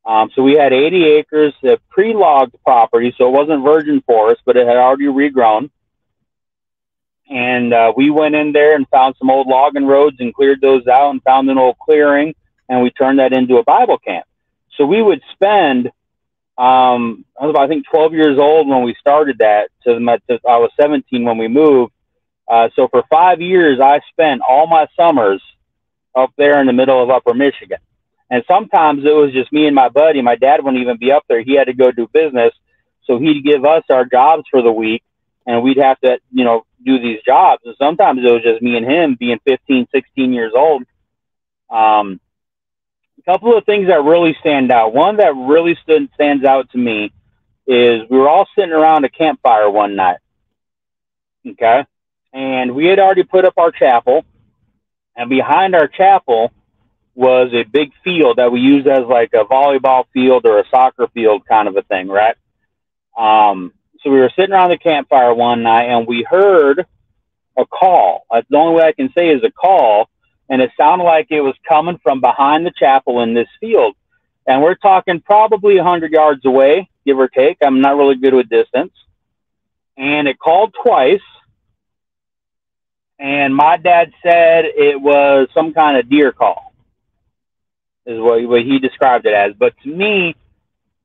Um, so we had 80 acres of pre-logged property, so it wasn't virgin forest, but it had already regrown. And uh, we went in there and found some old logging roads and cleared those out and found an old clearing, and we turned that into a Bible camp. So we would spend, um, I was about, I think 12 years old when we started that. So I was 17 when we moved. Uh, so for five years, I spent all my summers up there in the middle of Upper Michigan. And sometimes it was just me and my buddy. My dad wouldn't even be up there. He had to go do business. So he'd give us our jobs for the week and we'd have to, you know, do these jobs. And sometimes it was just me and him being 15, 16 years old. Um, a couple of things that really stand out. One that really stood, stands out to me is we were all sitting around a campfire one night. Okay. And we had already put up our chapel. And behind our chapel was a big field that we used as like a volleyball field or a soccer field kind of a thing, right? Um, so we were sitting around the campfire one night and we heard a call. That's the only way I can say is a call. And it sounded like it was coming from behind the chapel in this field. And we're talking probably 100 yards away, give or take. I'm not really good with distance. And it called twice. And my dad said it was some kind of deer call, is what, what he described it as. But to me,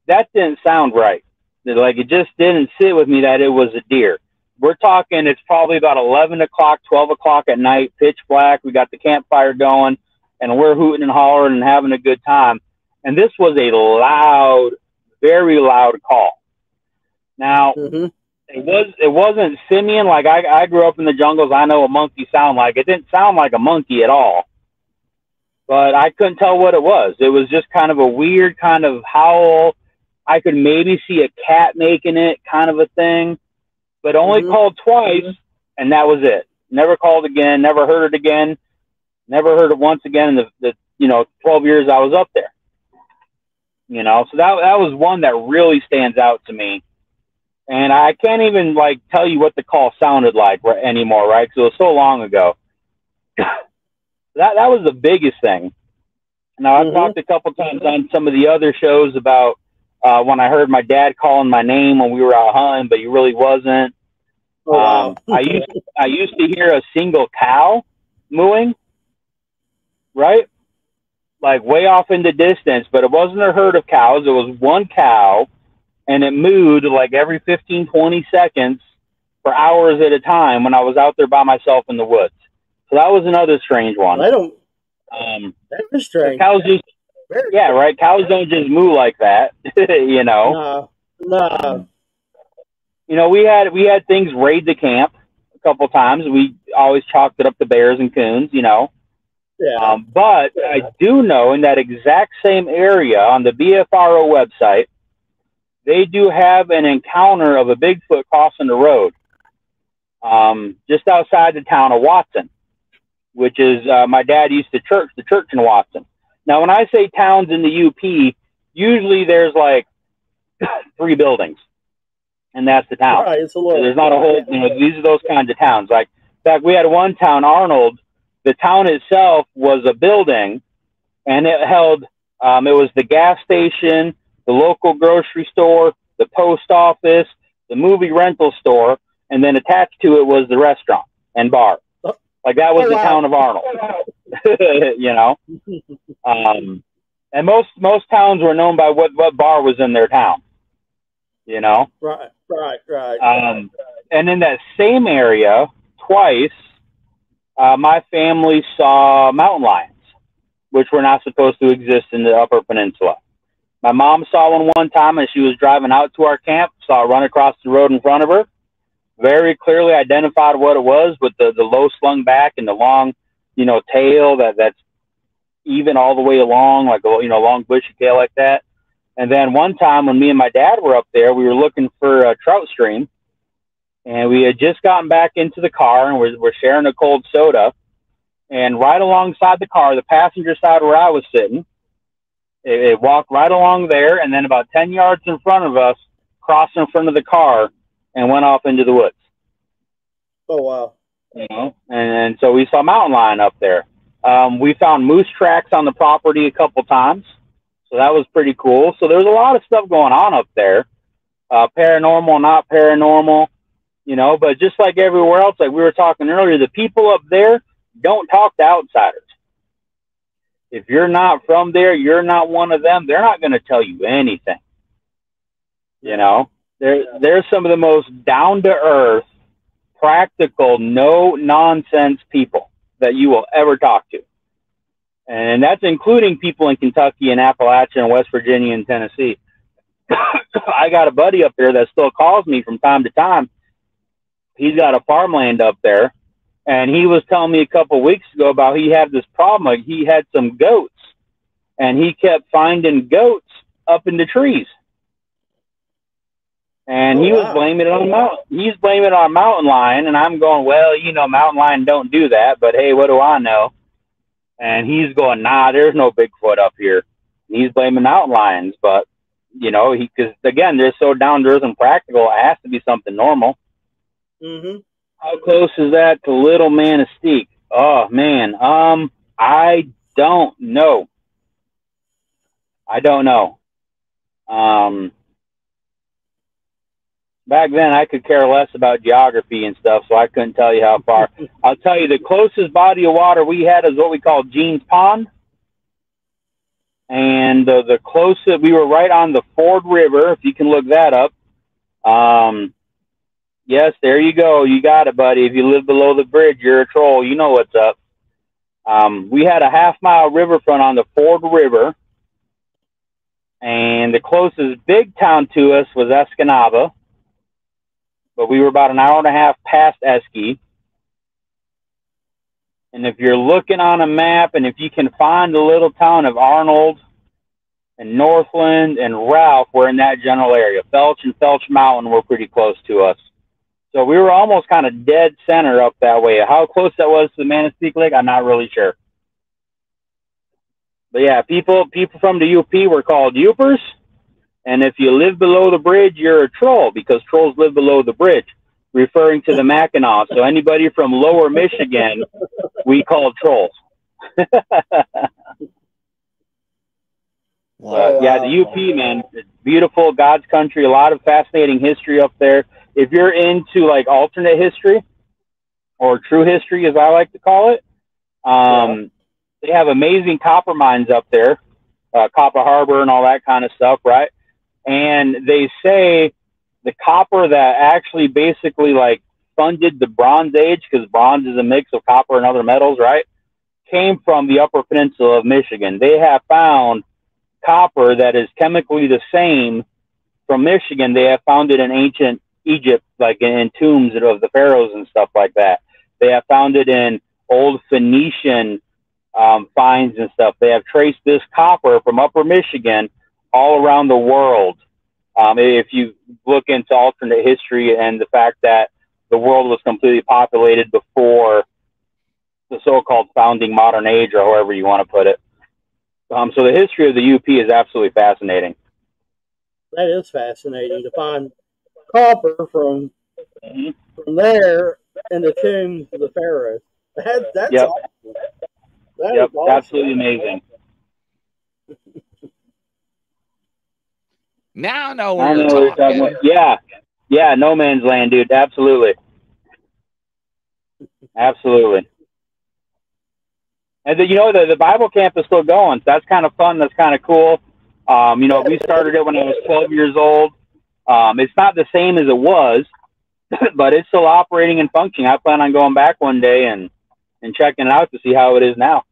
that didn't sound right. Like it just didn't sit with me that it was a deer. We're talking, it's probably about 11 o'clock, 12 o'clock at night, pitch black. We got the campfire going and we're hooting and hollering and having a good time. And this was a loud, very loud call. Now, mm-hmm. it was it wasn't simian like I, I grew up in the jungles. I know a monkey sound like. It didn't sound like a monkey at all. But I couldn't tell what it was. It was just kind of a weird kind of howl I could maybe see a cat making it kind of a thing, but only mm-hmm. called twice, and that was it. Never called again. Never heard it again. Never heard it once again in the, the you know 12 years I was up there. You know, so that that was one that really stands out to me, and I can't even like tell you what the call sounded like anymore, right? Because it was so long ago. that that was the biggest thing. Now I've mm-hmm. talked a couple times on some of the other shows about uh, when I heard my dad calling my name when we were out hunting, but he really wasn't. Oh, wow. um, I used to, I used to hear a single cow mooing, right? Like way off in the distance, but it wasn't a herd of cows. It was one cow, and it mooed like every 15, 20 seconds for hours at a time when I was out there by myself in the woods. So that was another strange one. I don't. Um, that was strange. Cows just yeah, right. Cows don't just moo like that, you know. No, no. You know, we had we had things raid the camp a couple times. We always chalked it up to bears and coons, you know. Yeah. Um, but I do know in that exact same area on the BFRO website, they do have an encounter of a Bigfoot crossing the road, um, just outside the town of Watson, which is uh, my dad used to church the church in Watson. Now, when I say towns in the UP, usually there's like three buildings, and that's the town. Right, it's a little, there's not a whole, you know, these are those kinds of towns. Like, in fact, we had one town, Arnold. The town itself was a building, and it held, um, it was the gas station, the local grocery store, the post office, the movie rental store, and then attached to it was the restaurant and bar. Like that was oh, the wow. town of Arnold. you know. Um, and most most towns were known by what what bar was in their town. You know. Right, right, right. Um, and in that same area, twice, uh, my family saw mountain lions, which were not supposed to exist in the Upper Peninsula. My mom saw one one time as she was driving out to our camp, saw it run across the road in front of her. Very clearly identified what it was with the, the low slung back and the long you know, tail that that's even all the way along, like a you know, long bushy tail like that. And then one time when me and my dad were up there, we were looking for a trout stream, and we had just gotten back into the car and we're, we're sharing a cold soda. And right alongside the car, the passenger side where I was sitting, it, it walked right along there, and then about ten yards in front of us, crossed in front of the car, and went off into the woods. Oh wow! you know, and, and so we saw mountain lion up there. Um, we found moose tracks on the property a couple times, so that was pretty cool. So there's a lot of stuff going on up there, uh, paranormal, not paranormal, you know. But just like everywhere else, like we were talking earlier, the people up there don't talk to outsiders. If you're not from there, you're not one of them. They're not going to tell you anything. You know, they're they're some of the most down to earth practical, no nonsense people that you will ever talk to. And that's including people in Kentucky and Appalachia and West Virginia and Tennessee. I got a buddy up there that still calls me from time to time. He's got a farmland up there. And he was telling me a couple weeks ago about he had this problem. Like he had some goats and he kept finding goats up in the trees. And oh, he was wow. blaming it on mountain. He's blaming it on mountain lion, and I'm going, well, you know, mountain lion don't do that, but hey, what do I know? And he's going, nah, there's no Bigfoot up here. And he's blaming mountain lions, but you know, he because again, they're so down to earth and practical. It has to be something normal. Mm-hmm. How close is that to Little Manistique? Oh man, um, I don't know. I don't know. Um, back then I could care less about geography and stuff, so I couldn't tell you how far. I'll tell you the closest body of water we had is what we call Jeans Pond. And the, the closest, we were right on the Ford River, if you can look that up. Um, yes, there you go. You got it, buddy. If you live below the bridge, you're a troll. You know what's up. Um, we had a half mile riverfront on the Ford River. And the closest big town to us was Escanaba but we were about an hour and a half past Esky. And if you're looking on a map and if you can find the little town of Arnold and Northland and Ralph, we're in that general area. Felch and Felch Mountain were pretty close to us. So we were almost kind of dead center up that way. How close that was to the Manistique Lake, I'm not really sure. But yeah, people people from the UP were called Yoopers and if you live below the bridge, you're a troll because trolls live below the bridge, referring to the Mackinac. So anybody from lower Michigan, we call trolls. wow. yeah, the UP, man, beautiful, God's country, a lot of fascinating history up there. If you're into like alternate history or true history, as I like to call it, um, yeah. they have amazing copper mines up there, uh, Copper Harbor and all that kind of stuff, right? And they say the copper that actually basically like funded the Bronze Age, because bronze is a mix of copper and other metals, right? Came from the Upper Peninsula of Michigan. They have found copper that is chemically the same from Michigan. They have found it in ancient Egypt, like in tombs of the pharaohs and stuff like that. They have found it in old Phoenician um, finds and stuff. They have traced this copper from Upper Michigan all around the world. Um, if you look into alternate history and the fact that the world was completely populated before the so-called founding modern age, or however you want to put it. Um, so the history of the UP is absolutely fascinating. That is fascinating to find copper from mm-hmm. from there in the tombs of the pharaohs. That, that's yep. awesome. That yep. Awesome. absolutely amazing. Now I know where I know you're talking. About. Yeah, yeah, no man's land, dude. Absolutely, absolutely. And the, you know the the Bible camp is still going. So that's kind of fun. That's kind of cool. Um, you know, we started it when I was 12 years old. Um, it's not the same as it was, but it's still operating and functioning. I plan on going back one day and and checking it out to see how it is now.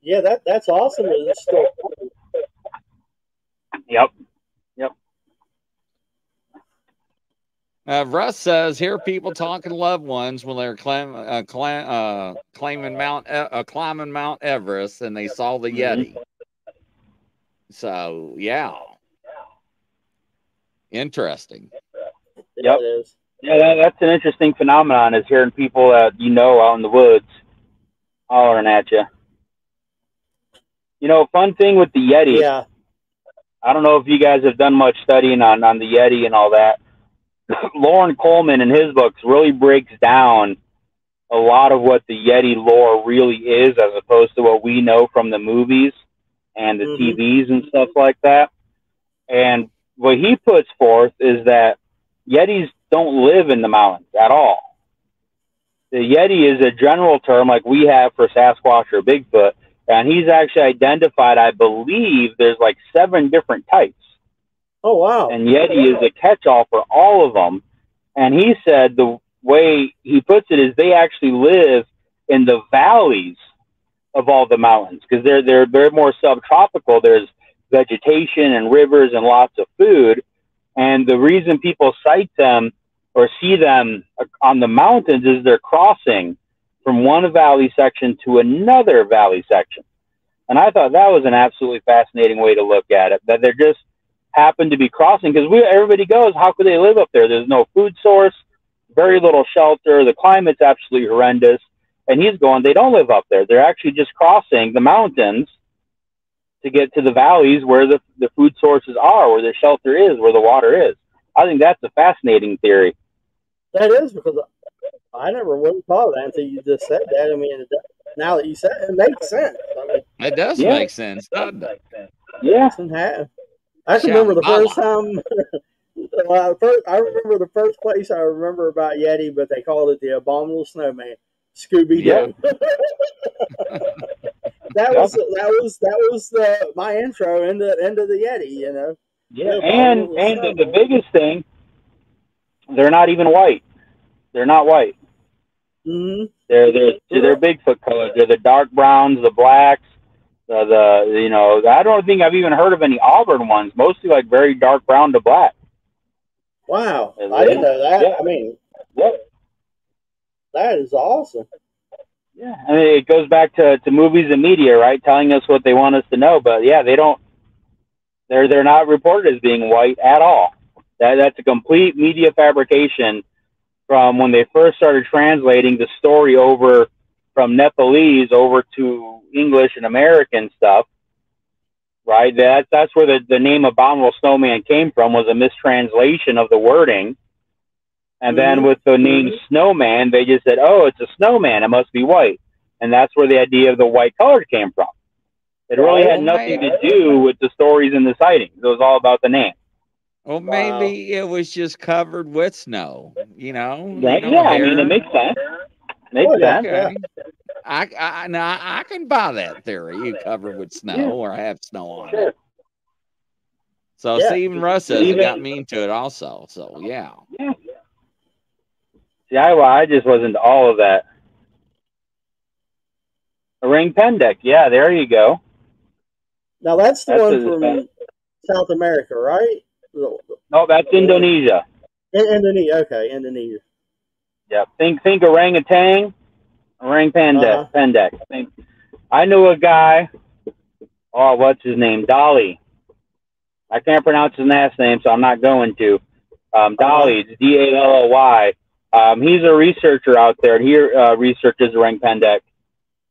Yeah, that that's awesome. It's still. Yep. Yep. Uh, Russ says, hear people talking to loved ones when they're claim, uh, claim, uh, claiming Mount, uh, climbing Mount Everest and they saw the mm-hmm. Yeti. So, yeah. Interesting. Yep. Yeah, that, that's an interesting phenomenon is hearing people that you know out in the woods hollering at you. You know, fun thing with the Yeti. Yeah. I don't know if you guys have done much studying on, on the Yeti and all that. Loren Coleman in his books really breaks down a lot of what the Yeti lore really is as opposed to what we know from the movies and the mm-hmm. TVs and stuff like that. And what he puts forth is that Yetis don't live in the mountains at all. The Yeti is a general term like we have for Sasquatch or Bigfoot and he's actually identified, I believe, there's like seven different types. Oh wow! And Yeti is a catch-all for all of them. And he said the way he puts it is they actually live in the valleys of all the mountains because they're they're they're more subtropical. There's vegetation and rivers and lots of food. And the reason people sight them or see them uh, on the mountains is they're crossing from one valley section to another valley section. And I thought that was an absolutely fascinating way to look at it, that there just happened to be crossing because we everybody goes, how could they live up there? There's no food source, very little shelter, the climate's absolutely horrendous. And he's going, they don't live up there. They're actually just crossing the mountains to get to the valleys where the, the food sources are, where the shelter is, where the water is. I think that's a fascinating theory. That is because I never would have thought of that until you just said that. I mean, now that you said it, it makes sense. I mean, it does yeah. make sense, doesn't it? Yeah. I can remember the first time. well, first, I remember the first place I remember about Yeti, but they called it the Abominable Snowman. Scooby Doo. Yeah. that was that was that was the, my intro into into the Yeti. You know. Yeah, and and the, the biggest thing, they're not even white. They're not white. Mm-hmm. They're they're they're Bigfoot colors. They're the dark browns, the blacks, the the you know. I don't think I've even heard of any auburn ones. Mostly like very dark brown to black. Wow, I didn't know that. Yeah. I mean, yeah. that is awesome. Yeah, I mean, it goes back to, to movies and media, right? Telling us what they want us to know, but yeah, they don't. They're they're not reported as being white at all. That that's a complete media fabrication from when they first started translating the story over from Nepalese over to English and American stuff. Right, that's that's where the, the name Abominable Snowman came from was a mistranslation of the wording. And then mm-hmm. with the name mm-hmm. Snowman, they just said, "Oh, it's a snowman. It must be white," and that's where the idea of the white color came from. It really had nothing to do with the stories and the sightings. It was all about the name. Well, maybe wow. it was just covered with snow. You know. Yeah, you know, yeah I mean, it makes sense. Makes oh, sense. Okay. I, I now I can buy that theory. You covered with snow yeah. or have snow on sure. it. So yeah. Stephen Russ says Even, it got me into it also. So yeah. Yeah. See, I, I just wasn't all of that. Orang Pendek. Yeah, there you go. Now that's the that's one from South America, right? No, that's Indonesia. In, Indonesia. Okay, Indonesia. Yeah. Think think orangutan, orang pendek, uh-huh. think I knew a guy. Oh, what's his name? Dolly. I can't pronounce his last name, so I'm not going to. Um, uh-huh. Dolly, uh-huh. D A L L Y. Um, he's a researcher out there, and he uh, researches orang pendek.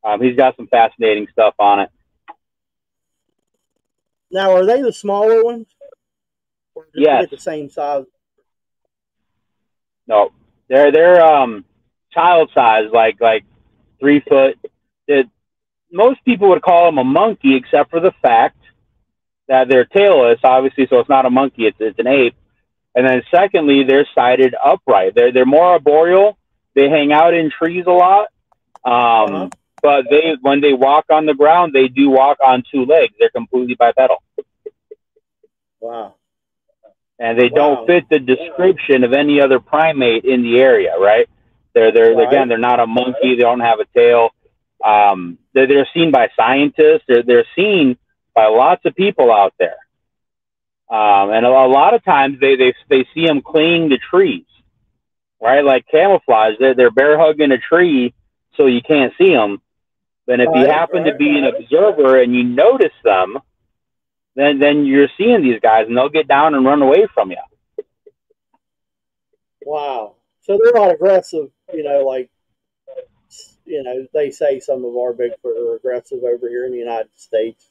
Um, he's got some fascinating stuff on it. Now, are they the smaller ones? Yeah, the same size. No, they're they're um child size, like like three foot. It, most people would call them a monkey, except for the fact that they're tailless, obviously, so it's not a monkey; it's it's an ape. And then secondly, they're sighted upright. They're they're more arboreal. They hang out in trees a lot. Um, uh-huh. But they when they walk on the ground, they do walk on two legs. They're completely bipedal. Wow and they wow. don't fit the description of any other primate in the area, right? They're they're right. again they're not a monkey. They don't have a tail. Um, they're they're seen by scientists. They're they're seen by lots of people out there. Um, and a, a lot of times they they they see them clinging to trees, right? Like camouflage. They're they're bear hugging a tree so you can't see them. Then if right, you happen right, to be an observer and you notice them, then then you're seeing these guys and they'll get down and run away from you. Wow. So they're not aggressive, you know, like you know, they say some of our Bigfoot are aggressive over here in the United States.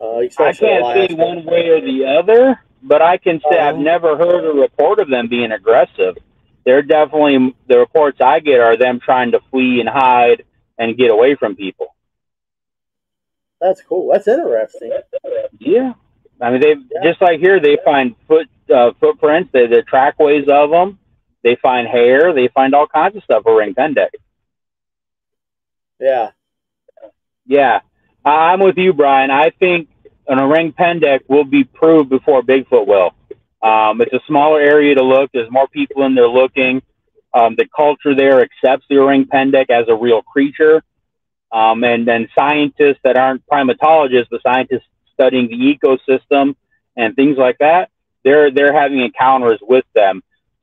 Uh, I can't say one way or the other, but I can say uh I've uh-huh. never heard a report of them being aggressive. They're definitely the reports I get are them trying to flee and hide and get away from people. That's cool. That's interesting. Yeah, I mean they yeah. just like here they find foot uh, footprints. They the trackways of them. They find hair. They find all kinds of stuff orang pendek. Yeah. Yeah, I'm with you, Brian. I think an orang pendek will be proved before Bigfoot will. Um, it's a smaller area to look. There's more people in there looking. Um, the culture there accepts the orang pendek as a real creature. Um, and then scientists that aren't primatologists, but scientists studying the ecosystem and things like that, they're they're having encounters with them.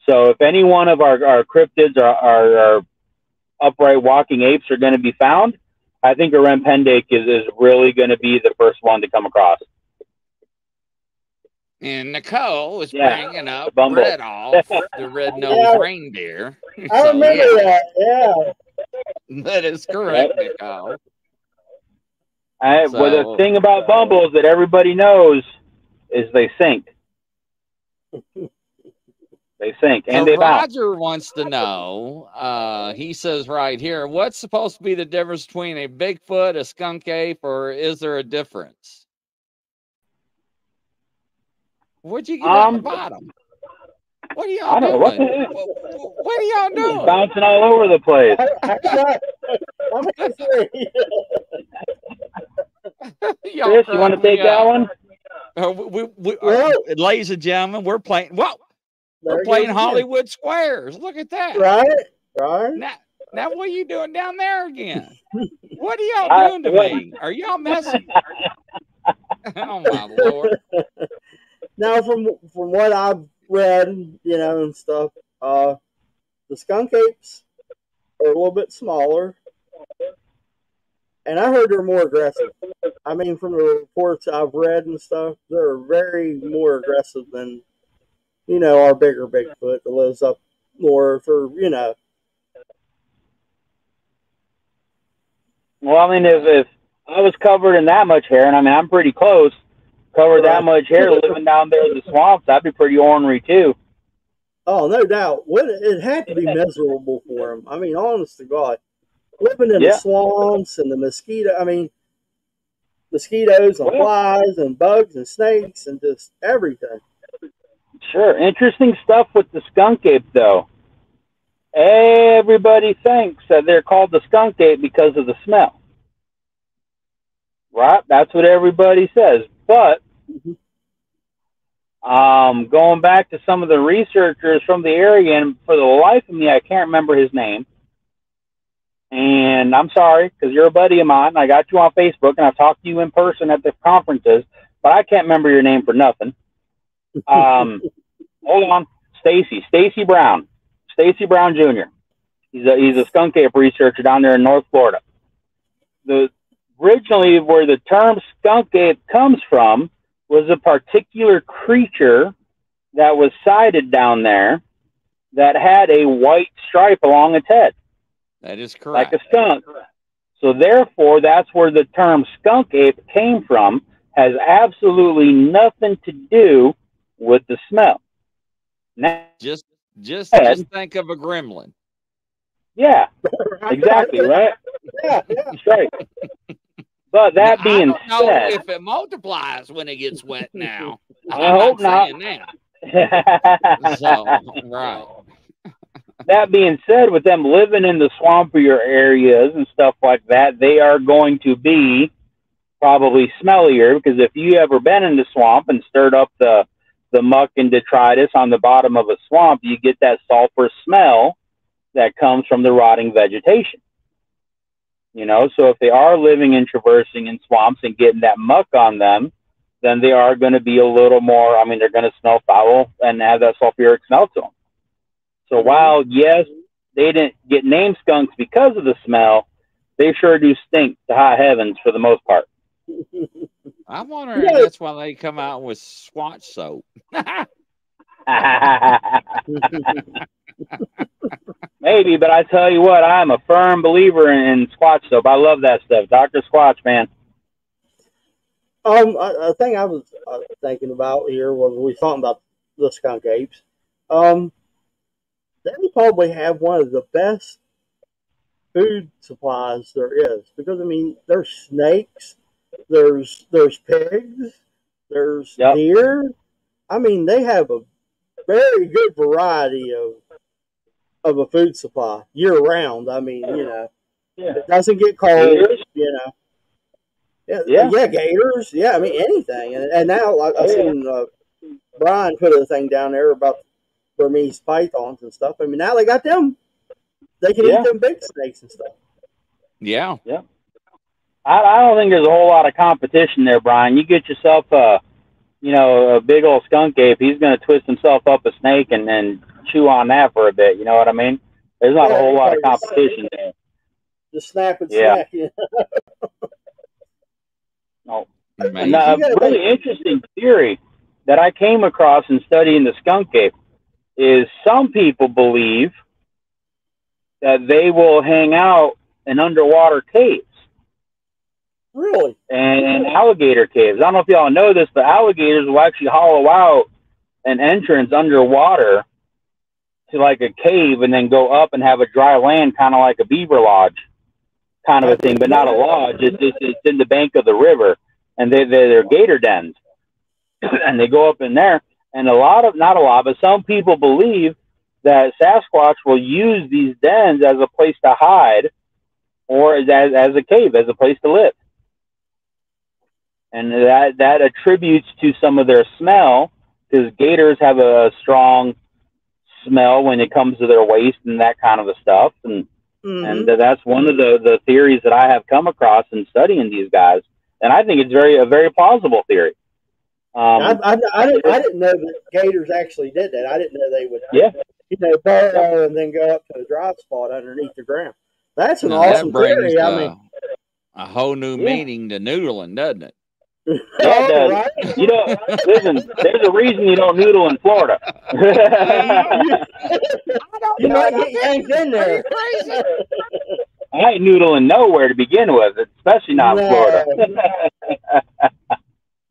So if any one of our, our cryptids or our, our upright walking apes are going to be found, I think orang pendek is, is really going to be the first one to come across. And Nicole is yeah, bringing up Rudolph the red nosed yeah. reindeer. I so, remember yeah. that. Yeah. That is correct, Nico. I, So- well, the thing about bumbles that everybody knows is they sink. they sink and So they bounce. Roger wants to know. Uh, he says right here, what's supposed to be the difference between a Bigfoot, a skunk ape, or is there a difference? What'd you get on the Um, bottom? What are y'all I don't what doing? the? What, what are y'all doing? Bouncing all over the place. I, I got, I'm gonna say, Y'all Chris, you want to take that one? Uh, we, we, Well- uh, ladies and gentlemen, we're playing. Well, we're playing goes again. Hollywood Squares. Look at that. Right, right. Now, now, what are you doing down there again? What are y'all I- doing to what- me? Are y'all messing? oh my lord! Now, from from what I've read, you know, and stuff, uh, the skunk apes are a little bit smaller, and I heard they're more aggressive. I mean, from the reports I've read and stuff, they're very more aggressive than, you know, our bigger Bigfoot that lives up north, or you know, Well, I mean, if, if I was covered in that much hair, and I mean, I'm pretty close, covered that much hair living down there in the swamps, that'd be pretty ornery too. oh, no doubt, what it had to be miserable for him. I mean, honest to God, living in Yeah. the swamps and the mosquito. I mean, mosquitoes and Well- flies and bugs and snakes and just everything. Sure. Interesting stuff with the skunk ape, though. Everybody thinks that they're called the skunk ape because of the smell. Right? That's what everybody says. But um, going back to some of the researchers from the area, and for the life of me, I can't remember his name. And I'm sorry because you're a buddy of mine. I got you on Facebook, and I've talked to you in person at the conferences, but I can't remember your name for nothing. Um, hold on, Stacy, Stacy Brown, Stacy Brown Jr. He's a he's a skunk ape researcher down there in North Florida. The originally where the term skunk ape comes from was a particular creature that was sighted down there that had a white stripe along its head, That is correct. like a skunk. So therefore, that's where the term skunk ape came from. Has absolutely nothing to do with the smell. Now, just, just, Ed. just think of a gremlin. yeah, exactly, right? Yeah, yeah. That's right. But that Now, being I said, if it multiplies when it gets wet. Now, I I'm hope not. that. So, right. that being said, with them living in the swampier areas and stuff like that, they are going to be probably smellier because if you ever been in the swamp and stirred up the the muck and detritus on the bottom of a swamp, you get that sulfur smell that comes from the rotting vegetation. You know, so if they are living and traversing in swamps and getting that muck on them, then they are going to be a little more, I mean, they're going to smell foul and have that sulfuric smell to them. So mm-hmm. while, yes, they didn't get named skunks because of the smell, they sure do stink to high heavens for the most part. I'm wondering Yeah. if that's why they come out with Squatch soap. Maybe, but I tell you what, I'm a firm believer in, in Squatch soap. I love that stuff. Dr. Squatch, man. Um, a, a thing I was uh, thinking about here was we talking about the skunk apes. Um, they probably have one of the best food supplies there is because I mean, there's snakes, there's there's pigs, there's Yep. deer. I mean, they have a very good variety of of a food supply year round. I mean, you know, Yeah. it doesn't get cold. Gators? You know. Yeah, Yeah. yeah, gators. Yeah, I mean anything. And, and now like, I've yeah. seen uh, Brian put a thing down there about Burmese pythons and stuff. I mean now they got them. They can Yeah. eat them big snakes and stuff. Yeah. I, I don't think there's a whole lot of competition there, Brian. You get yourself a, you know, a big old skunk ape. He's going to twist himself up a snake and then chew on that for a bit. You know what I mean? There's not a whole lot of yeah. competition there. Just snap and Yeah. snack. You know? No. And uh, You gotta a really interesting theory that I came across in studying the skunk ape is some people believe that they will hang out in underwater caves. Really? And, and alligator caves. I don't know if y'all know this, but alligators will actually hollow out an entrance underwater to like a cave and then go up and have a dry land, kind of like a beaver lodge, kind of a thing, but not a lodge. It's just it's in the bank of the river, and they they're, they're gator dens, and they go up in there. And a lot of not a lot, but some people believe that Sasquatch will use these dens as a place to hide, or as as a cave, as a place to live. And that that attributes to some of their smell because gators have a strong smell when it comes to their waste and that kind of a stuff. And mm-hmm. and that's one of the the theories that I have come across in studying these guys. And I think it's very a very plausible theory. Um, I, I, I, didn't, I didn't know that gators actually did that. I didn't know they would, yeah. you know, burrow and then go up to a dry spot underneath the ground. That's an now awesome that theory. I mean, a whole new yeah. meaning to noodling, doesn't it? Yeah, it does. Right? You know, listen, there's a reason you don't noodle in Florida. I don't you might get yanked in there. Crazy. I ain't noodling nowhere to begin with, especially not no. in Florida.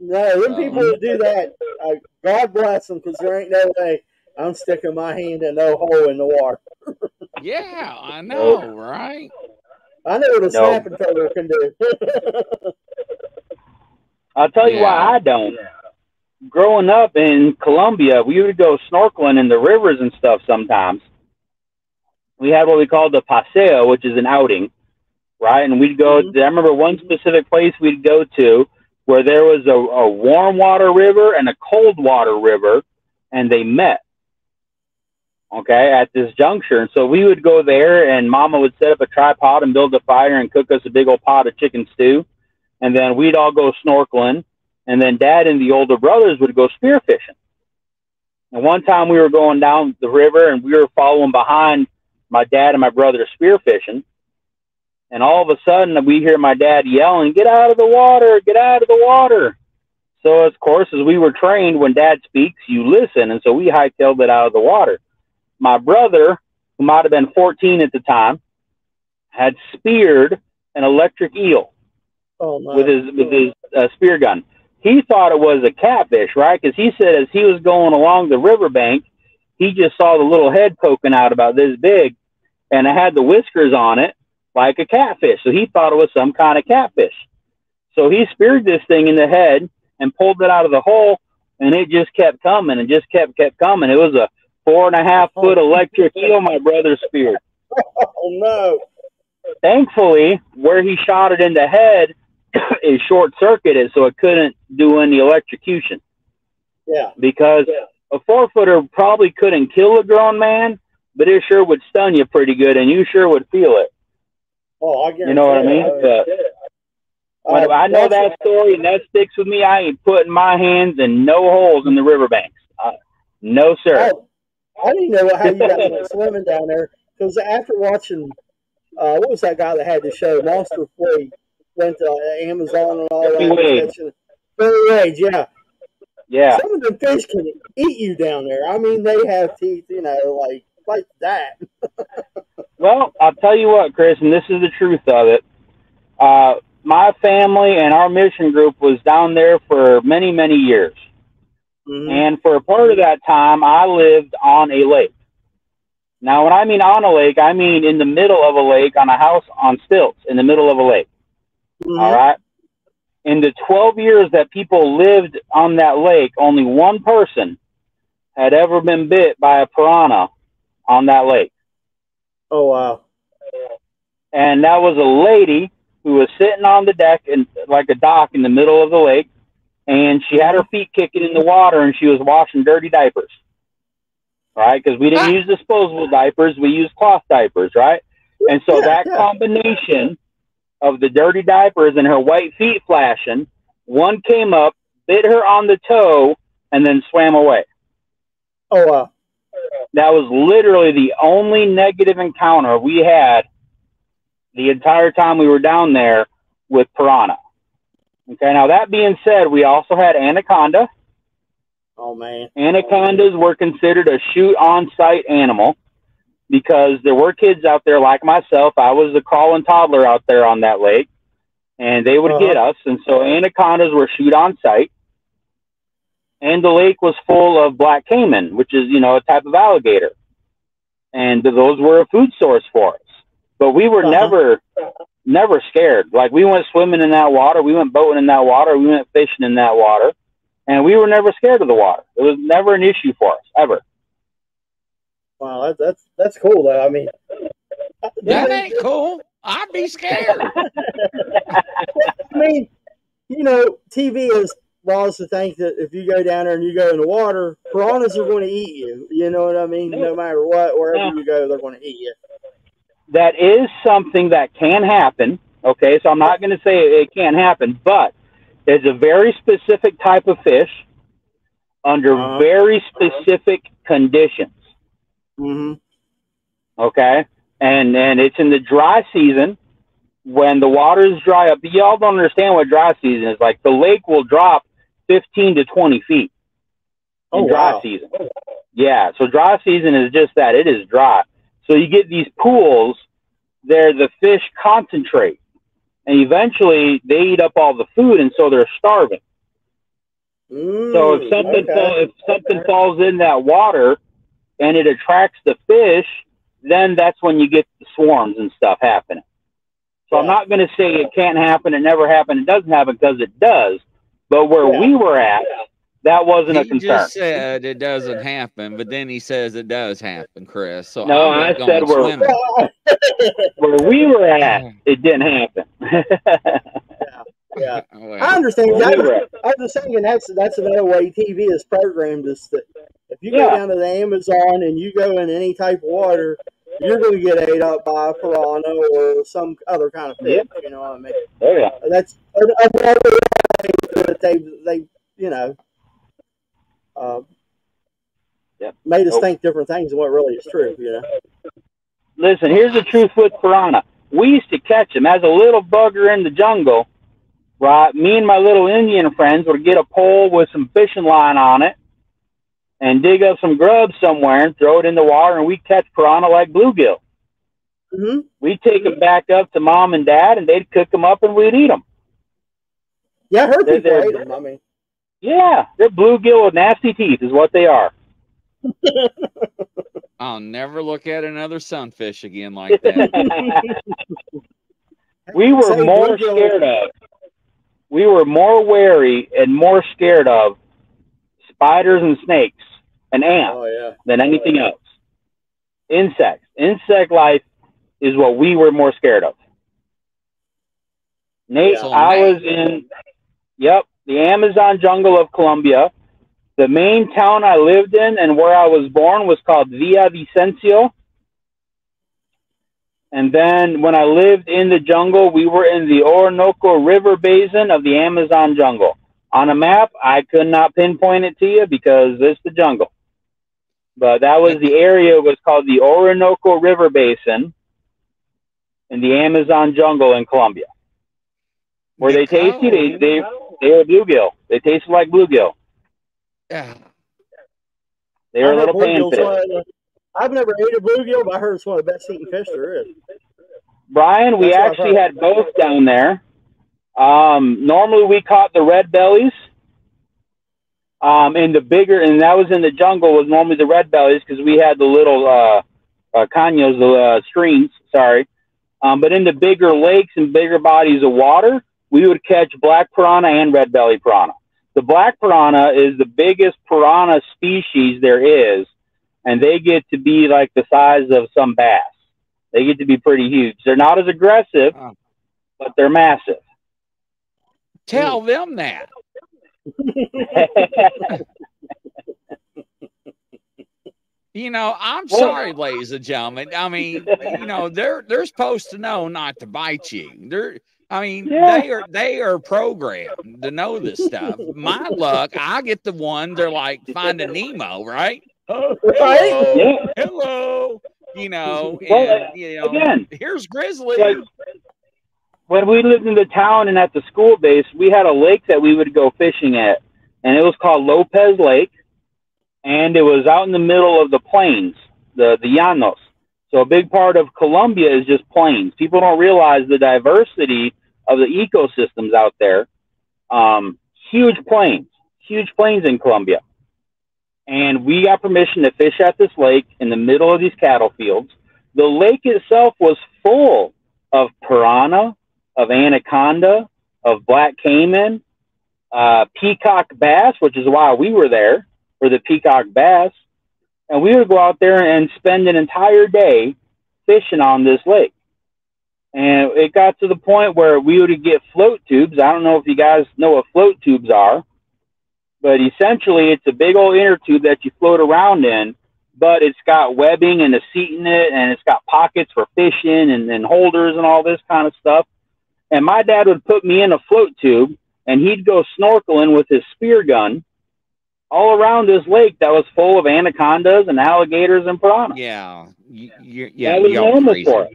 no, them people who do that, uh, God bless them, because there ain't no way I'm sticking my hand in no hole in the water. yeah, I know, right? I know what a snapping turtle can do. I'll tell you yeah. why I don't. Growing up in Colombia, we would go snorkeling in the rivers and stuff sometimes. We had what we called the paseo, which is an outing, right? And we'd go. Mm-hmm. I remember one specific place we'd go to where there was a, a warm water river and a cold water river, and they met. Okay, at this juncture, and so we would go there, and Mama would set up a tripod and build a fire and cook us a big old pot of chicken stew and then we'd all go snorkeling, and then Dad and the older brothers would go spearfishing. And one time we were going down the river, and we were following behind my dad and my brother spearfishing, and all of a sudden we hear my dad yelling, "Get out of the water! Get out of the water!" So, of course, as we were trained, when Dad speaks, you listen, and so we hightailed it out of the water. My brother, who might have been 14 at the time, had speared an electric eel oh, with his with his uh, spear gun. He thought it was a catfish, right? Because he said as he was going along the riverbank, he just saw the little head poking out about this big, and it had the whiskers on it like a catfish. So he thought it was some kind of catfish. So he speared this thing in the head and pulled it out of the hole, and it just kept coming and just kept kept coming. It was a four and a half foot electric eel my brother speared. Oh no! Thankfully, where he shot it in the head, is short circuited, so it couldn't do any electrocution. Yeah. Because yeah. a four footer probably couldn't kill a grown man, but it sure would stun you pretty good, and you sure would feel it. Oh, I get You know what I mean? But, I know that story, and that sticks with me. I ain't putting my hands in no holes in the riverbanks. Uh, no, sir. I, I didn't know how you got swimming down there because after watching, uh, what was that guy that had the show, Monster Fleet? Went to Amazon and all that. Free range, yeah. Yeah. Some of the fish can eat you down there. I mean, they have teeth, you know, like like that. well, I'll tell you what, Chris, and this is the truth of it. Uh, my family and our mission group was down there for many, many years. Mm-hmm. And for a part of that time, I lived on a lake. Now, when I mean on a lake, I mean in the middle of a lake on a house on stilts in the middle of a lake. Mm-hmm. All right. In the 12 years that people lived on that lake, only one person had ever been bit by a piranha on that lake. Oh, wow. And that was a lady who was sitting on the deck and like a dock in the middle of the lake. And she had her feet kicking in the water and she was washing dirty diapers. Right? Because we didn't use disposable diapers, we used cloth diapers, right? And so that combination of the dirty diapers and her white feet flashing. One came up, bit her on the toe, and then swam away. Oh, wow. That was literally the only negative encounter we had the entire time we were down there with piranha. Okay, now that being said, we also had anaconda. Oh, man. Anacondas were considered a shoot on sight animal. Because there were kids out there like myself. I was a crawling toddler out there on that lake, and they would Uh-huh. get us. And so anacondas were shoot on sight, and the lake was full of black caiman, which is you know a type of alligator, and those were a food source for us. But we were Uh-huh. never, never scared. Like we went swimming in that water, we went boating in that water, we went fishing in that water, and we were never scared of the water. It was never an issue for us ever. Wow, that, that's that's cool though. I mean, That ain't cool. I'd be scared. I mean, you know, TV has laws to think that if you go down there and you go in the water, piranhas are going to eat you. You know what I mean? No matter what, wherever you go, they're going to eat you. that is something that can happen. Okay, so I'm not going to say it can't happen, but it's a very specific type of fish under Uh-huh. very specific conditions. Hmm Okay, and and it's in the dry season when the water is dry up. Y'all don't understand what dry season is like. The lake will drop 15 to 20 feet in Oh, dry wow. season. Yeah, so dry season is just that. It is dry. So you get these pools there the fish concentrate and eventually they eat up all the food and so they're starving. Mm, So if something okay. fall, if something falls in that water and it attracts the fish, then that's when you get the swarms and stuff happening. So I'm not going to say it can't happen, it never happened, it doesn't happen because it does. But where Yeah. we were at, that wasn't a He concern. just said it doesn't happen, but then he says it does happen, Chris. So No, I'm I said we're- where we were at, it didn't happen. yeah, Well, I understand. Where I we was. I was just thinking that's that's another way TV is programmed. Is that if you Yeah. go down to the Amazon and you go in any type of water, you're going to get ate up by a piranha or some other kind of fish. You know what I mean? Oh yeah. That's another way that they they you know uh, Yep. made us Nope. think different things than what really is true. You know. Listen, here's the truth with piranha. We used to catch them as a little bugger in the jungle. Right, me and my little Indian friends would get a pole with some fishing line on it, and dig up some grub somewhere and throw it in the water, and we catch piranha like bluegill. hmm We'd take them back up to mom and dad, and they'd cook them up, and we'd eat them. Yeah, I heard They're- people they're- ate them. I mean, Yeah, they're bluegill with nasty teeth, is what they are. I'll never look at another sunfish again like that. we were Say more bluegill- scared of. We were more wary and more scared of spiders and snakes and ants Oh yeah. than anything oh, else. Insects. Insect life is what we were more scared of. Nate, Yeah. I was in, yep, the Amazon jungle of Colombia. The main town I lived in and where I was born was called Villavicencio. And then when I lived in the jungle, we were in the Orinoco River Basin of the Amazon jungle. On a map, I could not pinpoint it to you because it's the jungle. But that was the area was called the Orinoco River Basin in the Amazon jungle in Colombia. Were they tasty? They they they were bluegill. They tasted like bluegill. Yeah. They were a I little heard panfish. one I've never ate a bluegill, but I heard it's one of the best eating fish there is. Brian, we That's actually had both down there. Um, normally we caught the red bellies. Um, in the bigger, and that was in the jungle, was normally the red bellies because we had the little uh, uh, the uh, streams. Sorry, um, but in the bigger lakes and bigger bodies of water, we would catch black piranha and red belly piranha. The black piranha is the biggest piranha species there is, and they get to be like the size of some bass. They get to be pretty huge. They're not as aggressive, but they're massive. Tell them that. You know, I'm sorry, ladies and gentlemen. I mean, you know, they're they're supposed to know not to bite you. They're I mean, Yeah. they are they are programmed to know this stuff. My luck, I get the one they're like finding Nemo, right? Oh, Right? hello, Yeah. hello. You know, Well, and, uh, you know, again, here's Grizzly. like when we lived in the town and at the school base, we had a lake that we would go fishing at, and it was called Lopez Lake, and it was out in the middle of the plains, the the llanos, So a big part of Colombia is just plains. People don't realize the diversity of the ecosystems out there. Um, huge plains, huge plains in Colombia. And we got permission to fish at this lake in the middle of these cattle fields. The lake itself was full of piranha, of anaconda, of black caiman, uh, peacock bass, which is why we were there for the peacock bass. And we would go out there and spend an entire day fishing on this lake. And it got to the point where we would get float tubes. I don't know if you guys know what float tubes are, but essentially it's a big old inner tube that you float around in, but it's got webbing and a seat in it, and it's got pockets for fishing and, and holders and all this kind of stuff. And my dad would put me in a float tube, and he'd go snorkeling with his spear gun all around this lake that was full of anacondas and alligators and piranhas. Yeah, you, you, yeah, that was normal crazy. for us.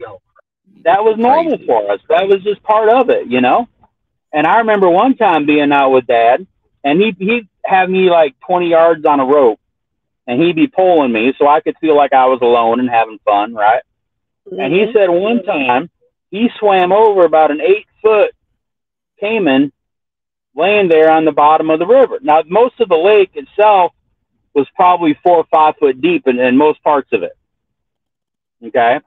That was normal crazy. for us. That was just part of it, you know. And I remember one time being out with Dad, and he he'd have me like twenty yards on a rope, and he'd be pulling me so I could feel like I was alone and having fun, right? Mm-hmm. And he mm-hmm. said one time he swam over about an eight foot caiman laying there on the bottom of the river. Now, most of the lake itself was probably four or five foot deep in, in most parts of it. Okay.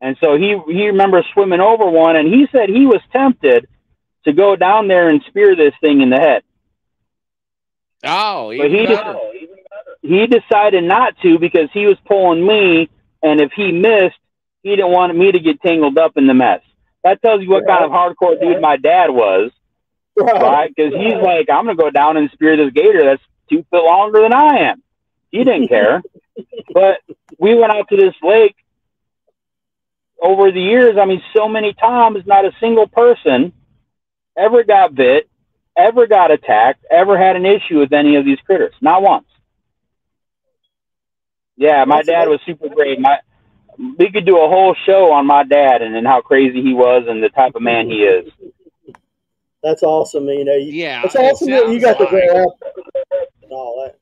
And so he, he remembers swimming over one and he said he was tempted to go down there and spear this thing in the head. Oh, but he, just, he decided not to because he was pulling me. And if he missed, he didn't want me to get tangled up in the mess. That tells you what kind of hardcore dude my dad was right? Because he's like, I'm gonna go down and spear this gator that's two foot longer than I am. He didn't care. but we went out to this lake over the years. I mean, so many times, not a single person ever got bit, ever got attacked, ever had an issue with any of these critters. Not once. Yeah, my dad was super great. My we could do a whole show on my dad and, and how crazy he was and the type of man he is that's awesome. You know, yeah, it's awesome that you got like, to grow up and all that.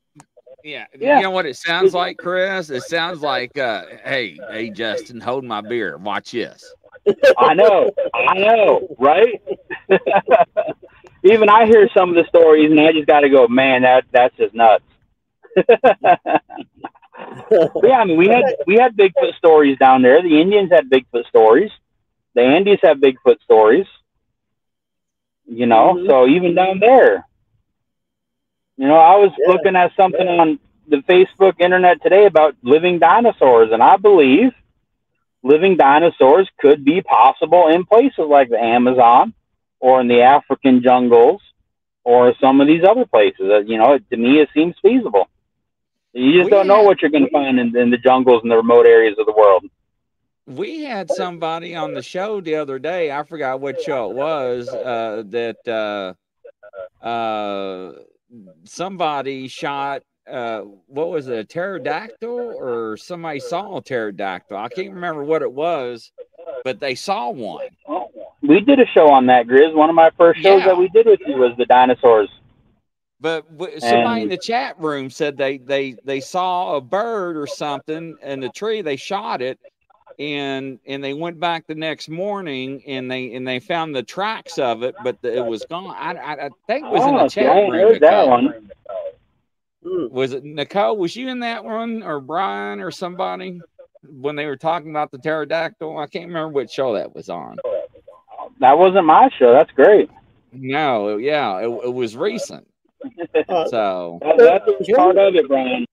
Yeah. yeah, you know what it sounds like, Chris? It sounds like, uh, hey, hey, Justin, hold my beer. Watch this. I know, I know, right? Even I hear some of the stories, and I just got to go, man, that that's just nuts. yeah, I mean, we had we had Bigfoot stories down there. The Indians had Bigfoot stories. The Andes have Bigfoot stories you know. Mm-hmm. So even down there, you know, I was yeah. looking at something on the Facebook internet today about living dinosaurs, and I believe living dinosaurs could be possible in places like the Amazon or in the African jungles or some of these other places. You know, to me, it seems feasible. You just we don't know what you're going to find in, in the jungles and the remote areas of the world we had somebody on the show the other day. I forgot what show it was. Uh, that uh, uh, somebody shot. Uh, what was it, a pterodactyl, or somebody saw a pterodactyl? I can't remember what it was, but they saw one. We did a show on that, Grizz. One of my first shows yeah. that we did with you was the dinosaurs. But somebody and, in the chat room said they they they saw a bird or something in the tree. They shot it, and and they went back the next morning and they and they found the tracks of it, but the, it was gone. I, I, I think it was oh, in the oh, chat room. Heard that one. Hmm. Was it Nicole? Was you in that one or Brian or somebody when they were talking about the pterodactyl? I can't remember which show that was on. That wasn't my show. That's great. No, yeah, it, it was recent. Uh, so that, that's part of it, Brian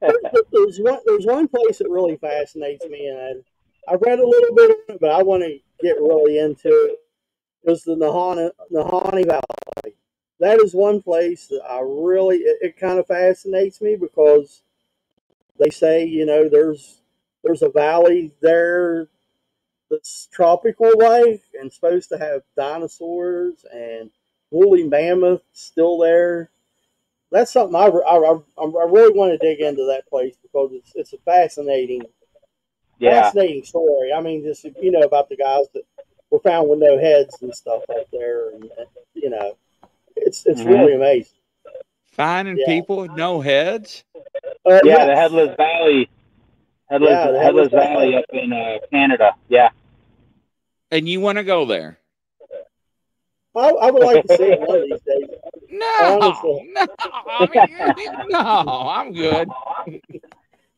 there's one there's one place that really fascinates me, and I, have read a little bit of it, but I want to get really into it. it. Is the Nahanni, Nahanni Valley? That is one place that I really it, it kind of fascinates me because they say you know there's there's a valley there that's tropical like and supposed to have dinosaurs and woolly mammoth still there that's something I, I, I, really want to dig into that place because it's it's a fascinating, yeah. fascinating story. I mean, just you know about the guys that were found with no heads and stuff out there, and you know, it's it's mm-hmm. really amazing. Finding yeah. people with no heads. Uh, yeah, the Headless Valley. Headless, Yeah, the Headless Headless Valley Valley. up in uh, Canada. Yeah. And you want to go there? I, I would like to see it one of these days. No, Honestly. no, I mean, no, I'm good.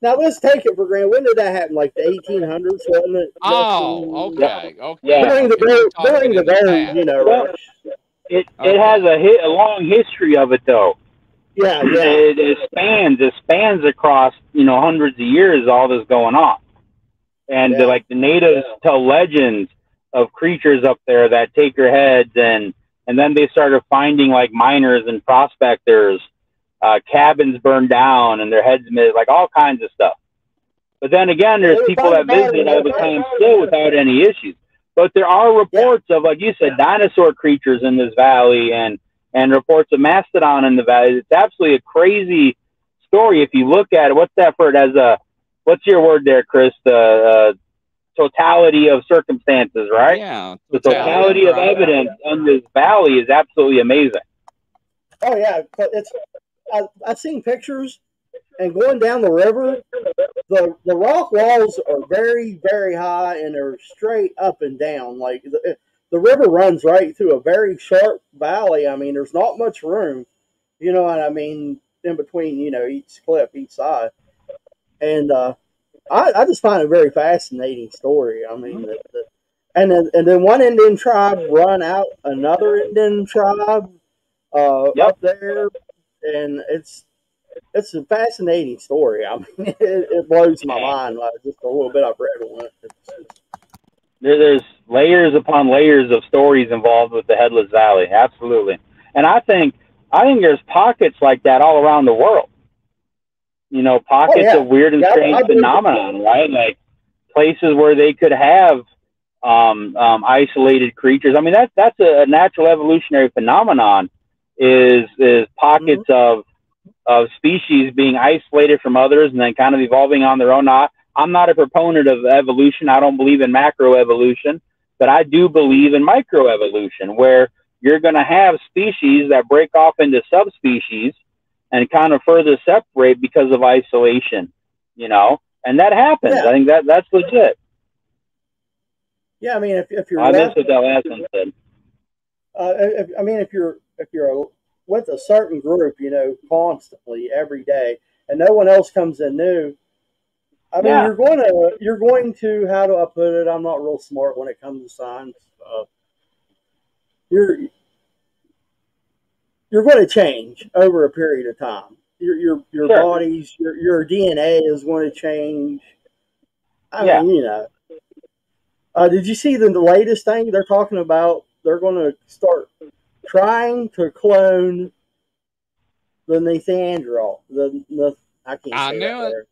Now let's take it for granted. When did that happen? Like the 1800s, wasn't it? Oh, Justin? okay, okay. Yeah. During the We're gold, during the in the gold, you know. Well. It Okay. it has a, hi- a long history of it though. Yeah, yeah. It, it spans it spans across you know hundreds of years. All this going on, and Yeah. like the natives tell legends of creatures up there that take your heads, and and then they started finding like miners and prospectors, uh, cabins burned down, and their heads missed, like all kinds of stuff. But then again, there's people that visit all the time still without any issues. But there are reports of, like you said, dinosaur creatures in this valley, and and reports of mastodon in the valley. It's absolutely a crazy story if you look at it. What's that for? It as a what's your word there, Chris? The uh, totality of circumstances, right? Yeah, The totality of right. evidence in this valley is absolutely amazing. Oh yeah, but it's I, I've seen pictures and going down the river, the the rock walls are very very high and they're straight up and down. Like the, the river runs right through a very sharp valley. I mean, there's not much room, you know what I mean, in between you know each cliff, each side, and uh, I I just find it a very fascinating story. I mean, that, that, and then and then one Indian tribe run out another Indian tribe uh, Yep. up there, and it's it's a fascinating story. I mean, it, it blows my mind. Like just a little bit I've read on it. It's, there's layers upon layers of stories involved with the Headless Valley. Absolutely, and I think I think there's pockets like that all around the world. You know, pockets yeah. of weird and Yeah, strange phenomenon, right? Like places where they could have um, um, isolated creatures. I mean, that's that's a, natural evolutionary phenomenon. Is is pockets of of species being isolated from others and then kind of evolving on their own. Now, I'm not a proponent of evolution. I don't believe in macroevolution, but I do believe in microevolution, where you're going to have species that break off into subspecies and kind of further separate because of isolation, you know, and that happens. Yeah. I think that that's legit. yeah, I mean, if, if you're I missed what that last one said. uh, if, I mean, if you're if you're with a certain group, you know, constantly every day, and no one else comes in new. I mean, Yeah. you're going to you're going to how do I put it? I'm not real smart when it comes to science. Uh, you're you're going to change over a period of time. Your your your Sure. bodies, your your DNA is going to change. I Yeah. mean, you know. Uh, did you see the, the latest thing they're talking about? They're going to start trying to clone the Neanderthal. The, the I can't. I say knew that it. there.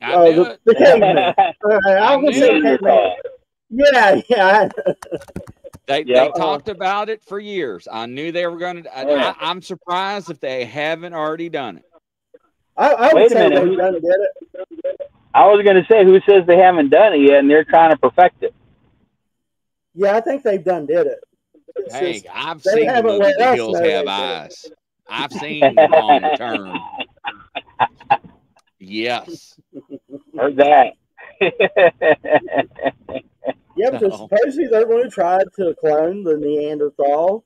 I Oh, knew the, it. the caveman. Uh, I was say caveman. Yeah, yeah. They, Yeah. they uh-huh. talked about it for years. I knew they were going to. I, yeah. I, I'm surprised if they haven't already done it. I, I would Wait a say minute. they've done it. I was going to say, who says they haven't done it yet and they're trying to perfect it? Yeah, I think they've done did it. It's Hey, just- I've seen the haven't movie The Hills Have did. Eyes. I've seen the long term. Yes. Heard that. yeah, because No. supposedly they're going to try to clone the Neanderthal.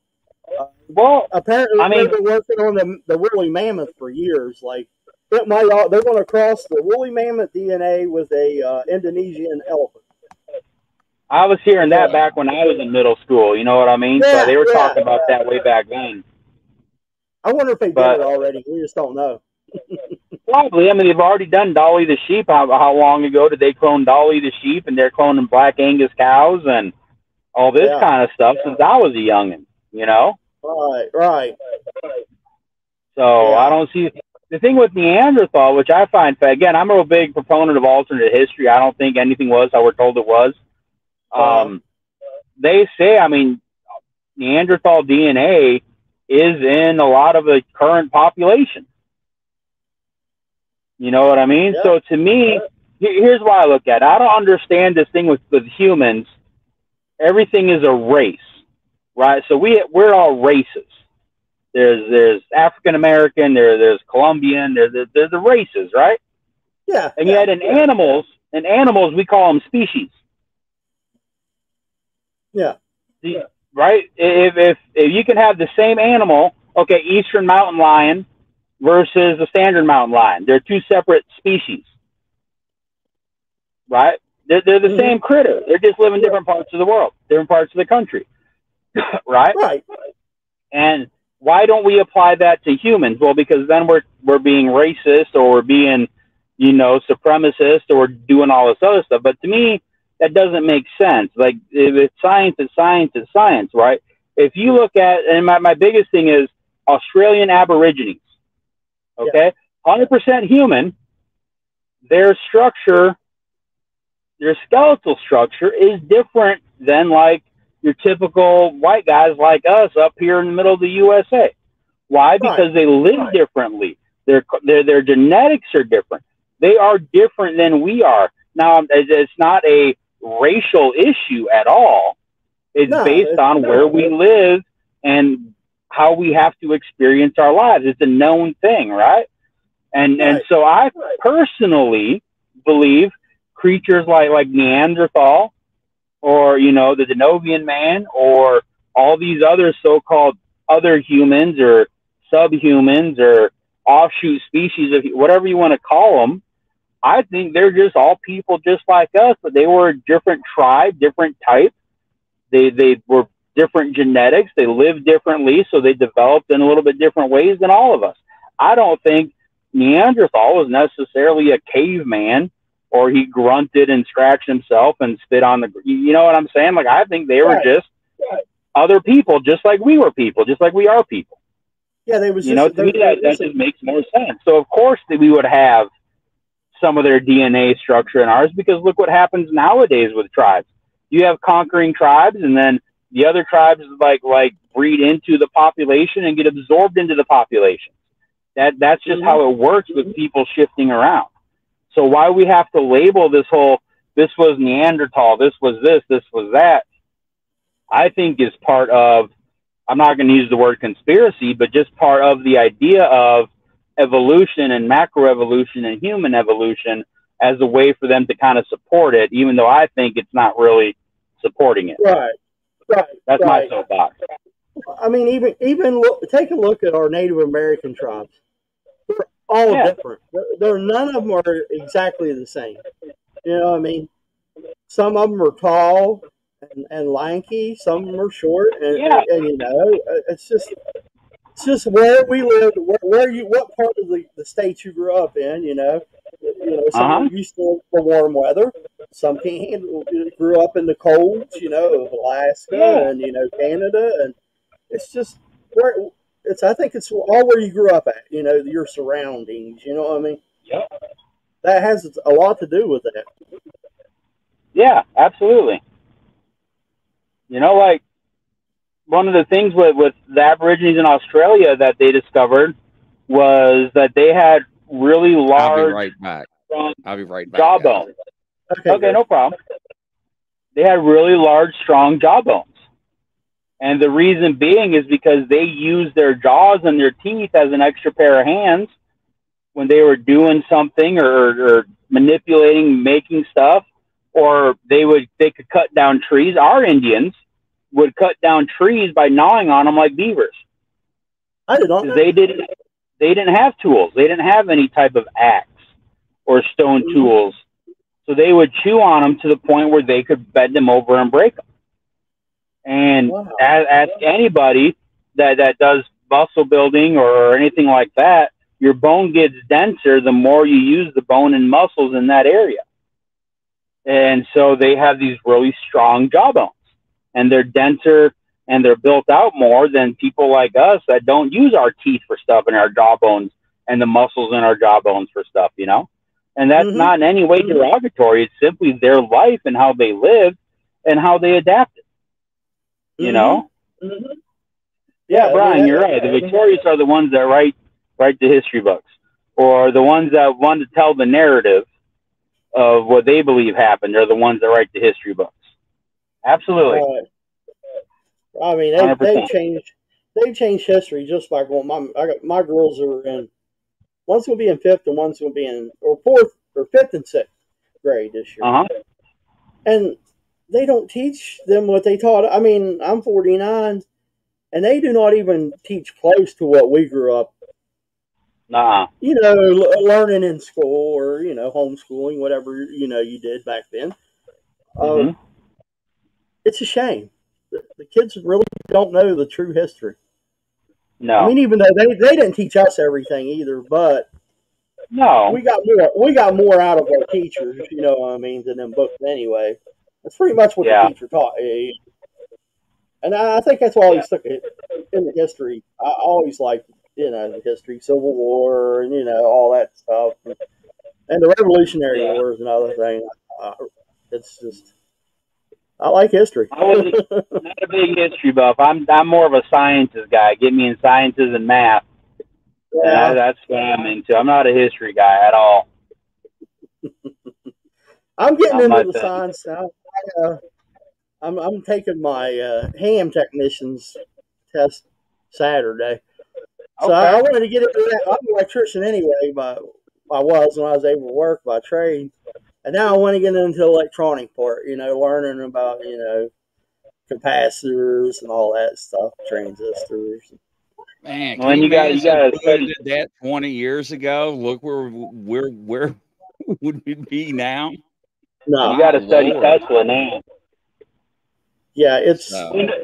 well, Apparently, I mean- they've been working on the the woolly mammoth for years. Like it might all, they're going to cross the woolly mammoth DNA with a uh, Indonesian elephant. I was hearing that back when I was in middle school. You know what I mean? Yeah, so they were yeah. talking about that way back then. I wonder if they did it already. We just don't know. Probably. I mean, they've already done Dolly the sheep. How, how long ago did they clone Dolly the sheep? And they're cloning Black Angus cows and all this Yeah. kind of stuff since I was a youngin'. You know? Right, right. So Yeah. I don't see the thing with Neanderthal, which I find again, I'm a real big proponent of alternate history. I don't think anything was how we're told it was. Uh-huh. Um, they say, I mean, Neanderthal DNA is in a lot of the current population. You know what I mean? Yeah. So to me, here's why I look at it. I don't understand this thing with, with humans. Everything is a race, right? So we we're all races. There's there's African American, there there's Colombian, there, there there's the races, right? Yeah. And yeah. yet in animals, in animals, we call them species. Yeah. The, right? If, if if you can have the same animal, okay, eastern mountain lion versus the standard mountain lion, they're two separate species. Right? They're, they're the mm-hmm. same critter. They're just living different parts of the world, different parts of the country. right? Right. And why don't we apply that to humans? Well, because then we're we're being racist or we're being, you know, supremacist or doing all this other stuff. But to me, that doesn't make sense. Like if it's science, it's science, it's science, right? If you look at and my, my biggest thing is Australian Aborigines. Okay, hundred yeah. percent human. Their structure, their skeletal structure is different than like your typical white guys like us up here in the middle of the USA. Why? Because they live right. differently. Their, their their genetics are different. They are different than we are. Now, um, it's not a racial issue at all. It's no, based it's on where we live and how we have to experience our lives. It's a known thing, right? And right. and so I personally believe creatures like like Neanderthal or you know the Denisovan man or all these other so-called other humans or subhumans or offshoot species of whatever you want to call them i think they're just all people just like us but they were a different tribe different type they they were different genetics. They lived differently so they developed in a little bit different ways than all of us. I don't think neanderthal was necessarily a caveman or he grunted and scratched himself and spit on the you know what i'm saying? Like i think they were right. just right. other people just like we were people just like we are people. Yeah they was you just, know to me that, that just makes more sense. So of course that we would have some of their dna structure in ours because look what happens nowadays with tribes. You have conquering tribes and then the other tribes like like breed into the population and get absorbed into the population that that's just mm-hmm. how it works with people shifting around so why we have to label this whole this was Neanderthal, this was this, this was that, I think is part of I'm not going to use the word conspiracy, but just part of the idea of evolution and macroevolution and human evolution as a way for them to kind of support it, even though I think it's not really supporting it. Right. Right. That's right. my soapbox. I mean, even even look, take a look at our Native American tribes They're all yeah. different. They're, none of them are exactly the same. You know what I mean? Some of them are tall and, and lanky. Some of them are short, and, yeah. and, and, you know, it's just it's just where we live, where, where, you, what part of the, the state you grew up in. You know, you know, some uh-huh. used to the warm weather. Some can't grew up in the colds. You know, of Alaska yeah. and you know Canada, and it's just where it's I think it's all where you grew up at, you know, your surroundings, you know what I mean? Yep. That has a lot to do with it. Yeah, absolutely. You know, like one of the things with, with the Aborigines in Australia that they discovered was that they had really large. I'll be right back. I'll be right back. Jawbones. Okay, okay no problem. They had really large, strong jawbones. And the reason being is because they used their jaws and their teeth as an extra pair of hands when they were doing something or, or manipulating, making stuff, or they would they could cut down trees. Our Indians would cut down trees by gnawing on them like beavers. I did not. They didn't. They didn't have tools. They didn't have any type of axe or stone mm-hmm. tools, so they would chew on them to the point where they could bend them over and break them. And wow. ask, ask anybody that, that does muscle building or anything like that, your bone gets denser the more you use the bone and muscles in that area. And so they have these really strong jawbones and they're denser and they're built out more than people like us that don't use our teeth for stuff and our jawbones and the muscles in our jawbones for stuff, you know? And that's mm-hmm. not in any way derogatory. It's simply their life and how they live and how they adapted. You mm-hmm. know? Mm-hmm. Yeah, yeah, Brian, you're right. The victorious are the ones that write write the history books, or the ones that want to tell the narrative of what they believe happened. They're the ones that write the history books. Absolutely. I mean, they, they changed they changed history just by going. My I got, my girls are in. One's going to be in fifth, and one's going to be in or fourth or fifth and sixth. grade this year, Uh huh. and they don't teach them what they taught. I mean, I'm 49, and they do not even teach close to what we grew up Nah. you know, l- learning in school or you know, homeschooling, whatever you know you did back then. Um, Mhm. It's a shame. The, the kids really don't know the true history. No. I mean, even though they, they didn't teach us everything either, but no. we got more we got more out of our teachers. You know what I mean than them books anyway. That's pretty much what Yeah. the teacher taught. And I think that's why I always took it in the history. I always liked you know the history, Civil War, and you know all that stuff, and the Revolutionary Yeah. War is another thing. Uh, it's just I like history. I wasn't a big history buff. I'm I'm more of a sciences guy. Get me in sciences and math. Yeah, yeah, that's what I'm into. I'm not a history guy at all. I'm getting Not into the thing. science now. I, uh, I'm I'm taking my uh, ham technician's test Saturday. So I, I wanted to get into that. I'm an electrician anyway, but I was when I was able to work by trade, and now I want to get into the electronic part. You know, learning about you know capacitors and all that stuff, transistors. Man, Well, can you you got- you gotta study- did that 20 years ago? Look where where where would we be now? No, You got to study Tesla now. yeah, it's So- We know,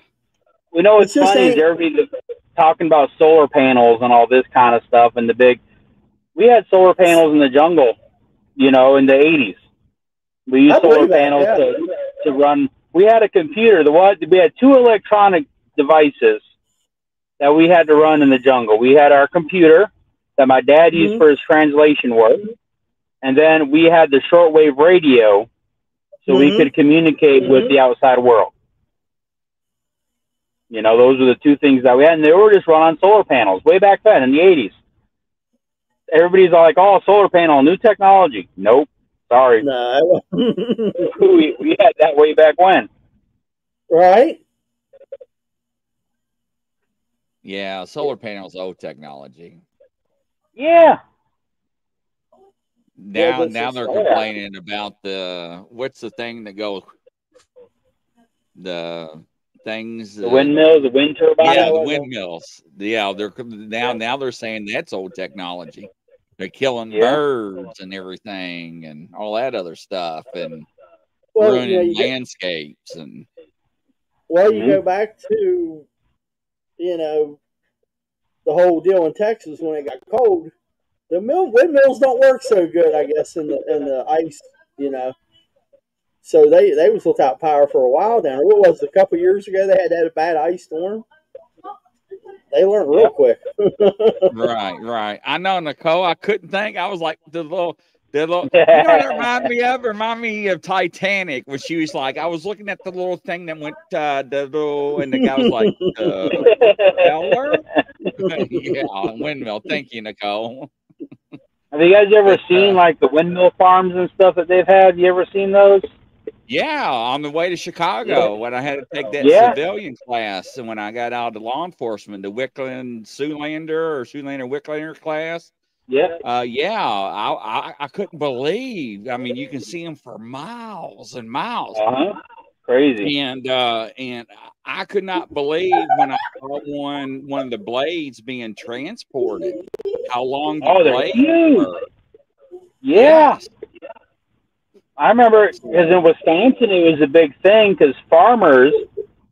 we know what's It's just funny is everybody's talking about solar panels and all this kind of stuff and the big. We had solar panels in the jungle, you know, in the '80s. We used solar that, panels yeah. to to run. We had a computer. The what? We had two electronic devices that we had to run in the jungle. We had our computer that my dad used Mhm. for his translation work, and then we had the shortwave radio, so we Mhm. could communicate with Mhm. the outside world. You know, those were the two things that we had, and they were just run on solar panels way back then in the '80s. Everybody's like, "Oh, solar panel, new technology." Nope, sorry, no, we we had that way back when. right? Yeah, solar panels, old technology. Yeah, Now, but now they're yeah. complaining about the what's the thing that goes the things the that- windmills, the wind turbines. Yeah, the windmills. Yeah, they're now now they're saying that's old technology. They're killing Yeah. birds and everything and all that other stuff and Well, ruining you get- landscapes and Well, you Mhm. go back to, you know, the whole deal in Texas when it got cold. The mill windmills don't work so good, I guess, in the in the ice, you know. So they they was without power for a while down. there. What was it, a couple years ago? They had that bad ice storm. They learned real quick. right, right. I know Nicole. I couldn't think. I was like the little, the little. You know what it reminded me of? It reminded me of Titanic, when she was like, I was looking at the little thing that went, uh, the little, and the guy was like, uh, yeah, windmill. Thank you, Nicole. Have you guys ever uh, seen like the windmill farms and stuff that they've had? You ever seen those? Yeah, on the way to Chicago when I had to take that Yeah. civilian class, and when I got out of law enforcement, the Wickland Zoolander or Zoolander Wicklander class. Yeah. Uh, yeah, I, I I couldn't believe. I mean, you can see them for miles and miles, Uh huh. Crazy. and uh, and I could not believe when I saw one one of the blades being transported. How long the Oh, they're blades huge. were. Yeah. Yes. I remember because in Wisconsin it was a big thing because farmers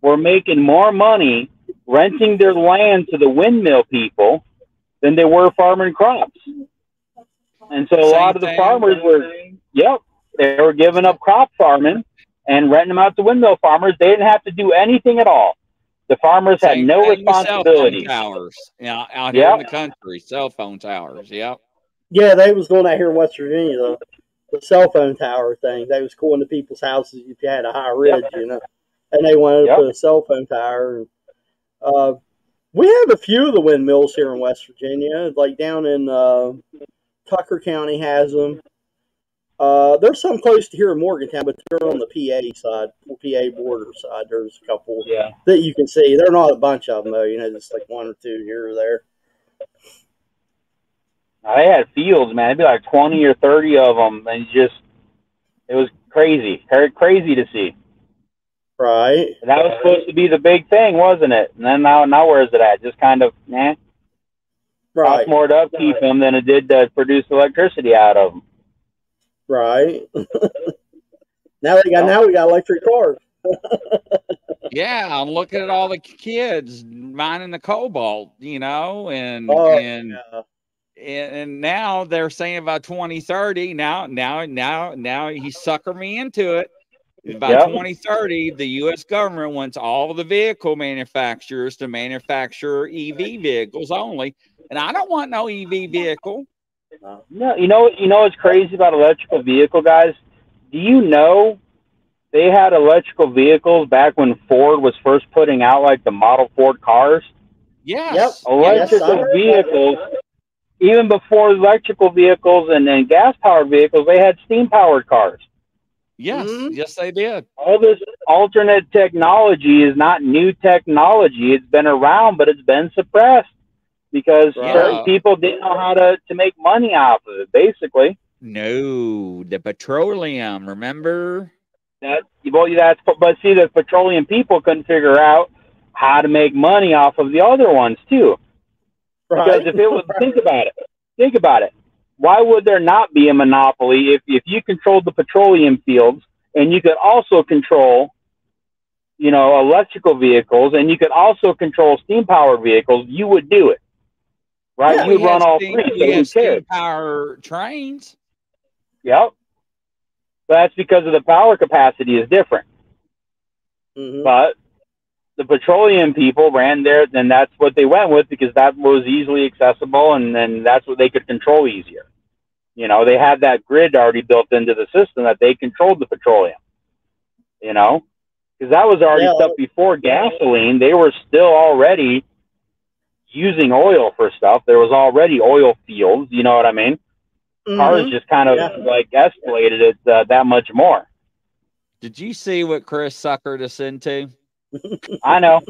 were making more money renting their land to the windmill people than they were farming crops. And so a Same lot of the thing, farmers same were, thing. yep, they were giving up crop farming and renting them out to windmill farmers. They didn't have to do anything at all. The farmers had no thing cell phone responsibility. Towers, yeah, out here Yeah. in the country, cell phone towers. Yep. Yeah, they was going out here in West Virginia, though. The cell phone tower thing. They was going to people's houses if you had a high ridge, you know. And they wanted to put a cell phone tower. Uh, we have a few of the windmills here in West Virginia, like down in uh, Tucker County has them. Uh, there's some close to here in Morgantown, but they're on the PA side, PA border side. There's a couple Yeah. that you can see. They're not a bunch of them though. You know, just like one or two here or there. Now, they had fields, man. It'd be like 20 or 30 of them, and just It was crazy, crazy to see. Right. And that was supposed to be the big thing, wasn't it? And then now, now where is it at? Just kind of, eh. Right. Cost more to upkeep them than it did to produce electricity out of them. Right. now we got now we got electric cars. yeah, I'm looking at all the kids mining the cobalt, you know, and Oh, and, yeah. And and now they're saying about 2030. Now, now, now, now he sucker me into it. By Yep. 2030, the U.S. government wants all the vehicle manufacturers to manufacture EV vehicles only, and I don't want no EV vehicle. No, you know, you know what's crazy about electrical vehicle guys? Do you know they had electrical vehicles back when Ford was first putting out like the Model Ford cars? Yes, Yep. Electrical I heard that. vehicles, even before electrical vehicles and, and gas powered vehicles, they had steam powered cars. Yes, Mhm. yes, they did. All this alternate technology is not new technology. It's been around, but it's been suppressed because Right. certain people didn't know how to, to make money off of it, basically. No, the petroleum. Remember? That well, that's but see, the petroleum people couldn't figure out how to make money off of the other ones too. Because if it was, think about it. Think about it. Why would there not be a monopoly if if you controlled the petroleum fields and you could also control, you know, electrical vehicles and you could also control steam powered vehicles? You would do it, right? Yeah, you would run all steam- three. So who steam power trains. Yep. But that's because of the power capacity is different. Mhm. but the petroleum people ran there and that's what they went with because that was easily accessible and then that's what they could control easier you know they had that grid already built into the system that they controlled the petroleum you know because that was already Yeah. stuff before gasoline they were still already using oil for stuff there was already oil fields you know what i mean cars Mhm. just kind of Yeah. like escalated it uh, that much more Did you see what Chris suckered us into? I know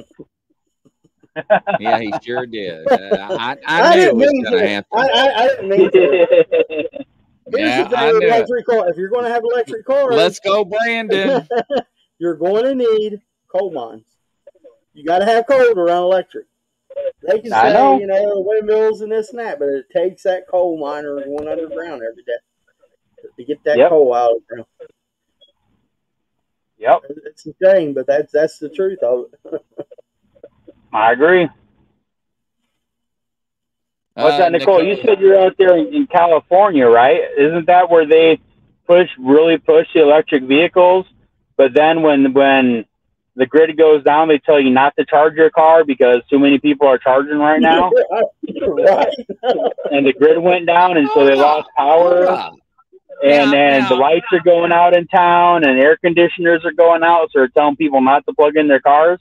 Yeah, he sure did. Uh, I, I, I knew it didn't was mean going to to. happen. I, I, I didn't mean to. Here's Yeah, I with knew it. electric car. If you're going to have electric cars, Let's go, Brandon. you're going to need coal mines. You got to have coal to run electric. They can I say, know. you know, windmills and this and that, but it takes that coal miner going underground every day to get that Yep. coal out of the ground. Yep It's a shame, but that's that's the truth of it. i agree What's Uh, that, Nicole? You said you're out there in, in California, right? Isn't that where they push really push the electric vehicles? But then when when the grid goes down, they tell you not to charge your car because too many people are charging right now, right. and the grid went down, and so they lost power. Yeah. And Now- then now- the lights are going out in town, and air conditioners are going out, so they're telling people not to plug in their cars.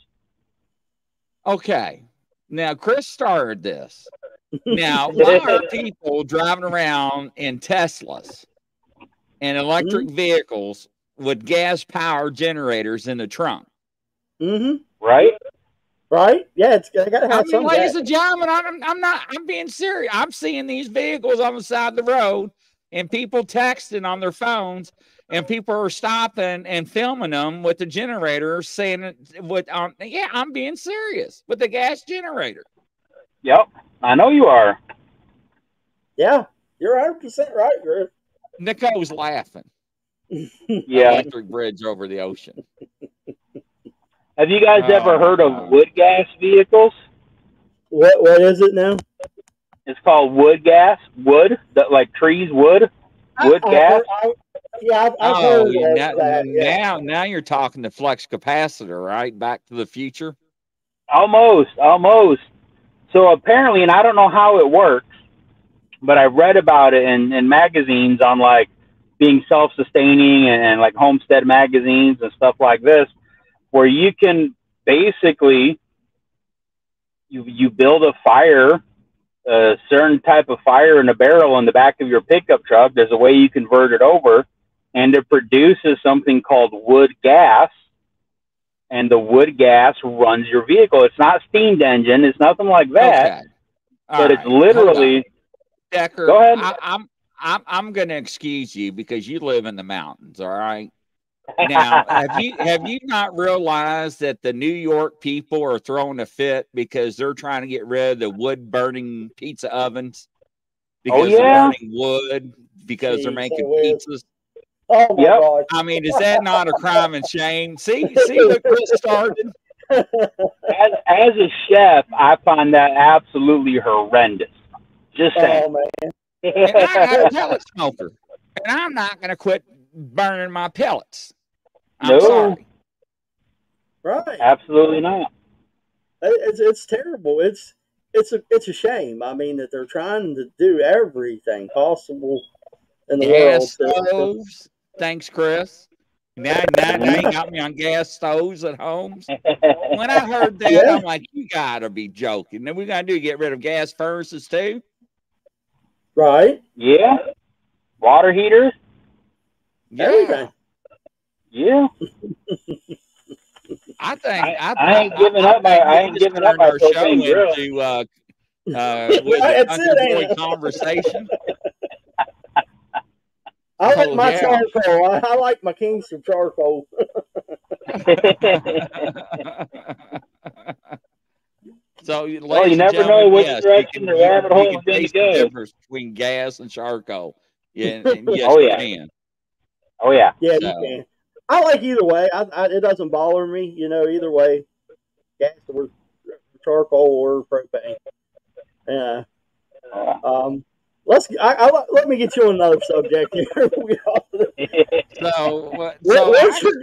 Okay. Now, Chris started this. Now, why are people driving around in Teslas and electric Mm-hmm. vehicles with gas power generators in the trunk? mm-hmm. Right? Right? Yeah, it's I got to I have mean, some. of ladies that. and gentlemen, I'm, I'm not, I'm being serious. I'm seeing these vehicles on the side of the road and people texting on their phones and people are stopping and filming them with the generator saying it with, um, yeah, I'm being serious with the gas generator. Yep. I know you are. Yeah, you're 100 percent right, Griff. Nico's laughing. Yeah. Electric bridge over the ocean. Have you guys Oh, ever heard of wood gas vehicles? What what is it now? It's called wood gas. Wood, that like trees, wood, wood I- I- gas. I- yeah, I've, I've Oh, heard you- of now, that. Yeah. now, now you're talking the flux capacitor, right? Back to the future. Almost, almost. So apparently, and I don't know how it works, but I read about it in, in magazines on like being self-sustaining and, and like homestead magazines and stuff like this, where you can basically you you build a fire, a certain type of fire in a barrel in the back of your pickup truck. There's a way you convert it over, and it produces something called wood gas and the wood gas runs your vehicle. It's not steamed engine. It's nothing like that. Okay. But it's right, on. literally Decker. Go ahead. I, I'm I'm I'm going to excuse you because you live in the mountains. All right. Now, have you have you not realized that the New York people are throwing a fit because they're trying to get rid of the wood burning pizza ovens oh, because oh, yeah? they're burning wood because Jeez, they're making pizzas. Oh my yep. God. I mean, is that not a crime and shame? See, see what Chris started. As, as a chef, I find that absolutely horrendous. Just saying. Oh, man. and I'm a pellet smoker, and I'm not going to quit burning my pellets. I'm no. Sorry. Right. Absolutely not. It's it's terrible. It's it's a it's a shame. I mean that they're trying to do everything possible in the gas world. Stoves. Thanks, Chris. Now, now, now you got me on gas stoves at homes. When I heard that, yeah. I'm like, you gotta be joking. Then we gotta do get rid of gas furnaces too. Right. Yeah. Water heaters. Yeah. Yeah. I think I, I, ain't giving up my I ain't giving up Our propane grill. Into, uh, uh, with the boy conversation. I like oh, my yeah. charcoal. I, I, like my Kingsford charcoal. so, well, you never know which yes, direction the rabbit hole is going to go. difference between gas and charcoal. Yeah, and yes, oh yeah. Can. Oh yeah. Yeah, so. you can. I like either way. I, I, it doesn't bother me, you know, either way, gas or charcoal or propane. Yeah. Um, let's. I, I, let me get you on another subject here. so, so actually,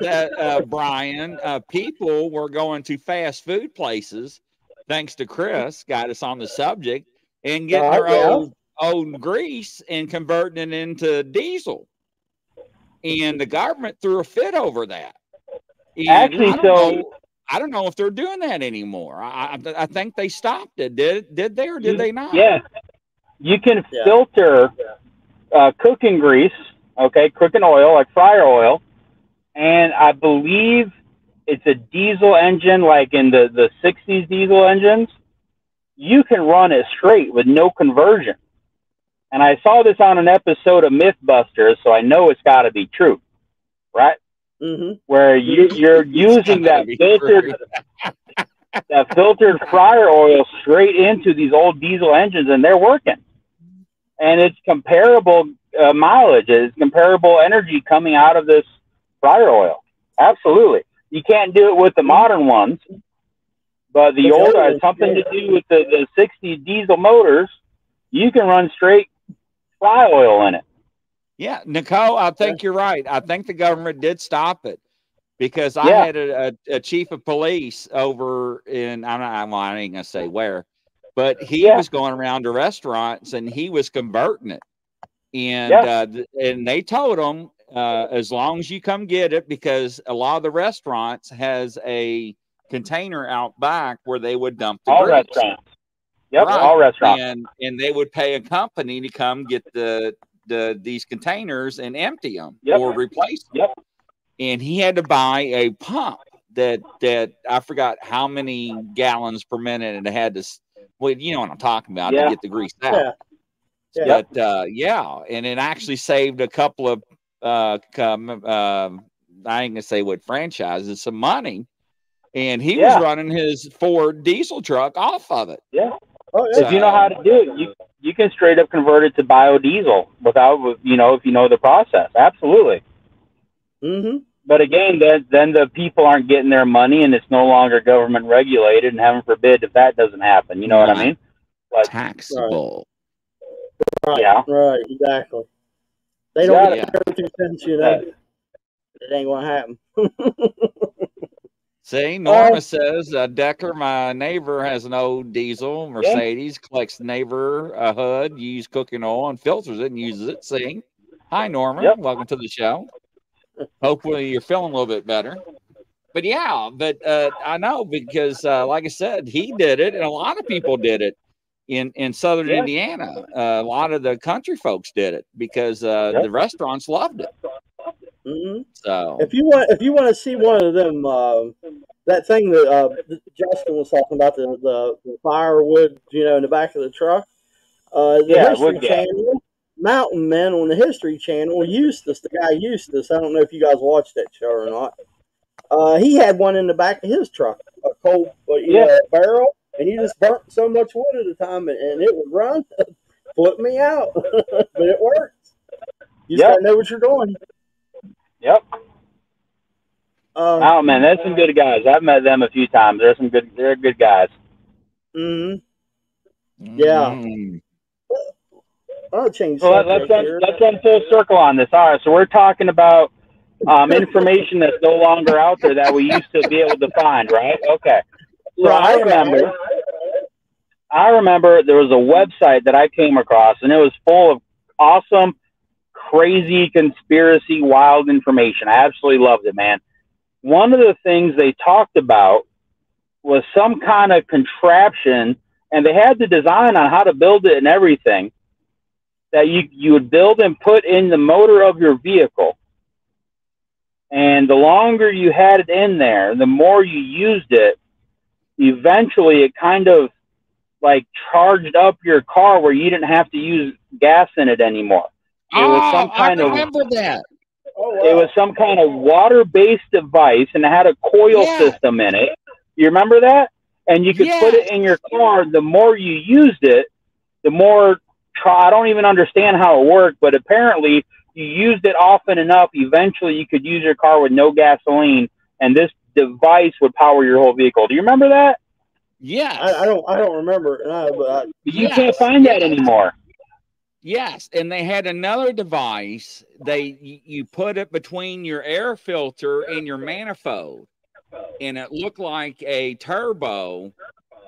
that, uh, Brian, uh, people were going to fast food places, thanks to Chris, got us on the subject, and getting uh, their yeah. old old grease and converting it into diesel and the government threw a fit over that. And Actually, I so know, I don't know if they're doing that anymore. I, I, think they stopped it. Did did they or did they not? Yeah, you can yeah. filter uh, cooking grease, okay, cooking oil like fryer oil, and I believe it's a diesel engine, like in the the '60s diesel engines. You can run it straight with no conversion. And I saw this on an episode of Mythbusters, so I know it's got to be true, right? Mm-hmm. Where you, you're using that filtered that filtered fryer oil straight into these old diesel engines, and they're working. And it's comparable uh, mileage. It's comparable energy coming out of this fryer oil. Absolutely. You can't do it with the modern ones, but the older has something to do with the, the 60 diesel motors. You can run straight oil in it. Yeah, Nicole, I think you're right. I think the government did stop it because I yeah. had a, a, a, chief of police over in I'm not well, I ain't gonna say where, but he yeah. was going around to restaurants and he was converting it, and yeah. uh, and they told him uh, as long as you come get it because a lot of the restaurants has a container out back where they would dump the all restaurants. Yep, right. all restaurants. And and they would pay a company to come get the the these containers and empty them yep. or replace them. Yep. And he had to buy a pump that that I forgot how many gallons per minute it had to. Well, you know what I'm talking about yeah. to get the grease out. Yeah. Yeah. But uh, yeah, and it actually saved a couple of uh, um, uh, I ain't gonna say what franchises some money, and he yeah. was running his Ford diesel truck off of it. Yeah. Oh, yeah. If you know how to do it, you you can straight up convert it to biodiesel without, you know, if you know the process. Absolutely. Mm-hmm. But again, then then the people aren't getting their money, and it's no longer government regulated. And heaven forbid if that doesn't happen. You know what I mean? Like, Taxable. Right. Yeah. Right. Exactly. They don't yeah. get two cents, you know. It ain't gonna happen. See, Norma uh, says uh, Decker, my neighbor, has an old diesel Mercedes, yeah. collects neighbor a hood, use cooking oil, and filters it and uses it. See, hi Norma, yep. welcome to the show. Hopefully, you're feeling a little bit better. But yeah, but uh, I know because, uh, like I said, he did it, and a lot of people did it in in Southern yeah. Indiana. Uh, a lot of the country folks did it because uh, yep. the restaurants loved it. Mm-hmm. So if you want, if you want to see one of them, uh, that thing that uh, Justin was talking about the, the, the firewood, you know, in the back of the truck. Uh, the yeah, gas. Channel, mountain men on the History Channel, Eustace, the guy Eustace. I don't know if you guys watched that show or not. Uh, he had one in the back of his truck, a coal uh, yeah. barrel, and he just burnt so much wood at a time, and, and it would run, flip me out, but it works. You yep. gotta know what you're doing. Yep. Um, oh man, there's some good guys. I've met them a few times. They're some good. They're good guys. Hmm. Yeah. Mm. I'll change. So let, us run, let's run full circle on this. All right, so we're talking about um, information that's no longer out there that we used to be able to find, right? Okay. So right, I remember, right. I remember there was a website that I came across, and it was full of awesome, crazy conspiracy, wild information. I absolutely loved it, man. One of the things they talked about was some kind of contraption, and they had the design on how to build it and everything that you, you would build and put in the motor of your vehicle. And the longer you had it in there, the more you used it, eventually it kind of like charged up your car where you didn't have to use gas in it anymore. It oh, was some oh, kind I remember of, that. Oh, wow. It was some kind of water-based device, and it had a coil yeah. system in it. You remember that? And you could yeah. put it in your car. The more you used it, the more try. I don't even understand how it worked, but apparently you used it often enough. Eventually, you could use your car with no gasoline, and this device would power your whole vehicle. Do you remember that? Yeah, I, I, don't. I don't remember, uh, but I, you yes. can't find that anymore. Yes, and they had another device. They you put it between your air filter and your manifold, and it looked like a turbo,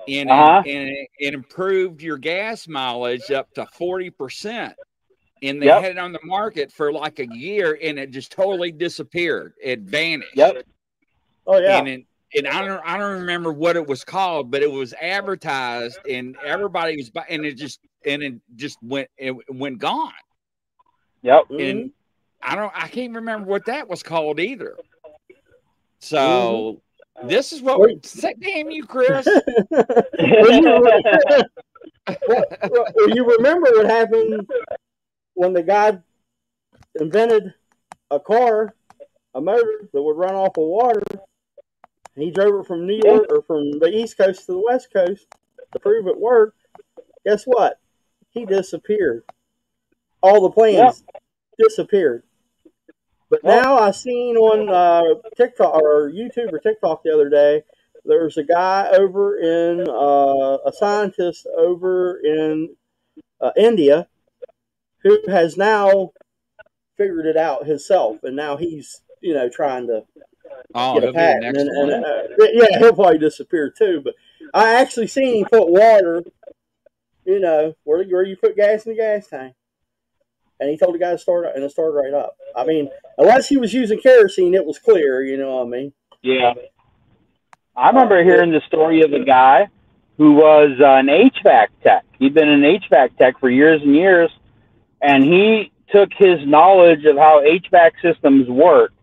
and, uh-huh. it, and it, it, improved your gas mileage up to 40%. And they yep. had it on the market for like a year and it just totally disappeared. It vanished. Yep. Oh, yeah. And, it, and I don't, I don't remember what it was called, but it was advertised and everybody was, and it just, and it just went, it went gone. Yep. And mm-hmm. I don't, I can't remember what that was called either. So, mm-hmm this is what we damn you, Chris. you, you remember what happened when the guy invented a car, a motor that would run off of water. He drove it from New York or from the East Coast to the West Coast to prove it worked. Guess what? He disappeared. All the planes disappeared. But now I seen on uh, TikTok or YouTube or TikTok the other day, there's a guy over in uh, a scientist over in uh, India who has now figured it out himself, and now he's you know trying to oh, get a patent. And, and uh, yeah, he'll probably disappear too. But I actually seen him put water, you know, where where you put gas in the gas tank and he told the guy to start and it started right up. I mean, unless he was using kerosene, it was clear. You know what I mean? Yeah. I remember hearing the story of a guy who was uh, an HVAC tech. He'd been an HVAC tech for years and years, and he took his knowledge of how HVAC systems work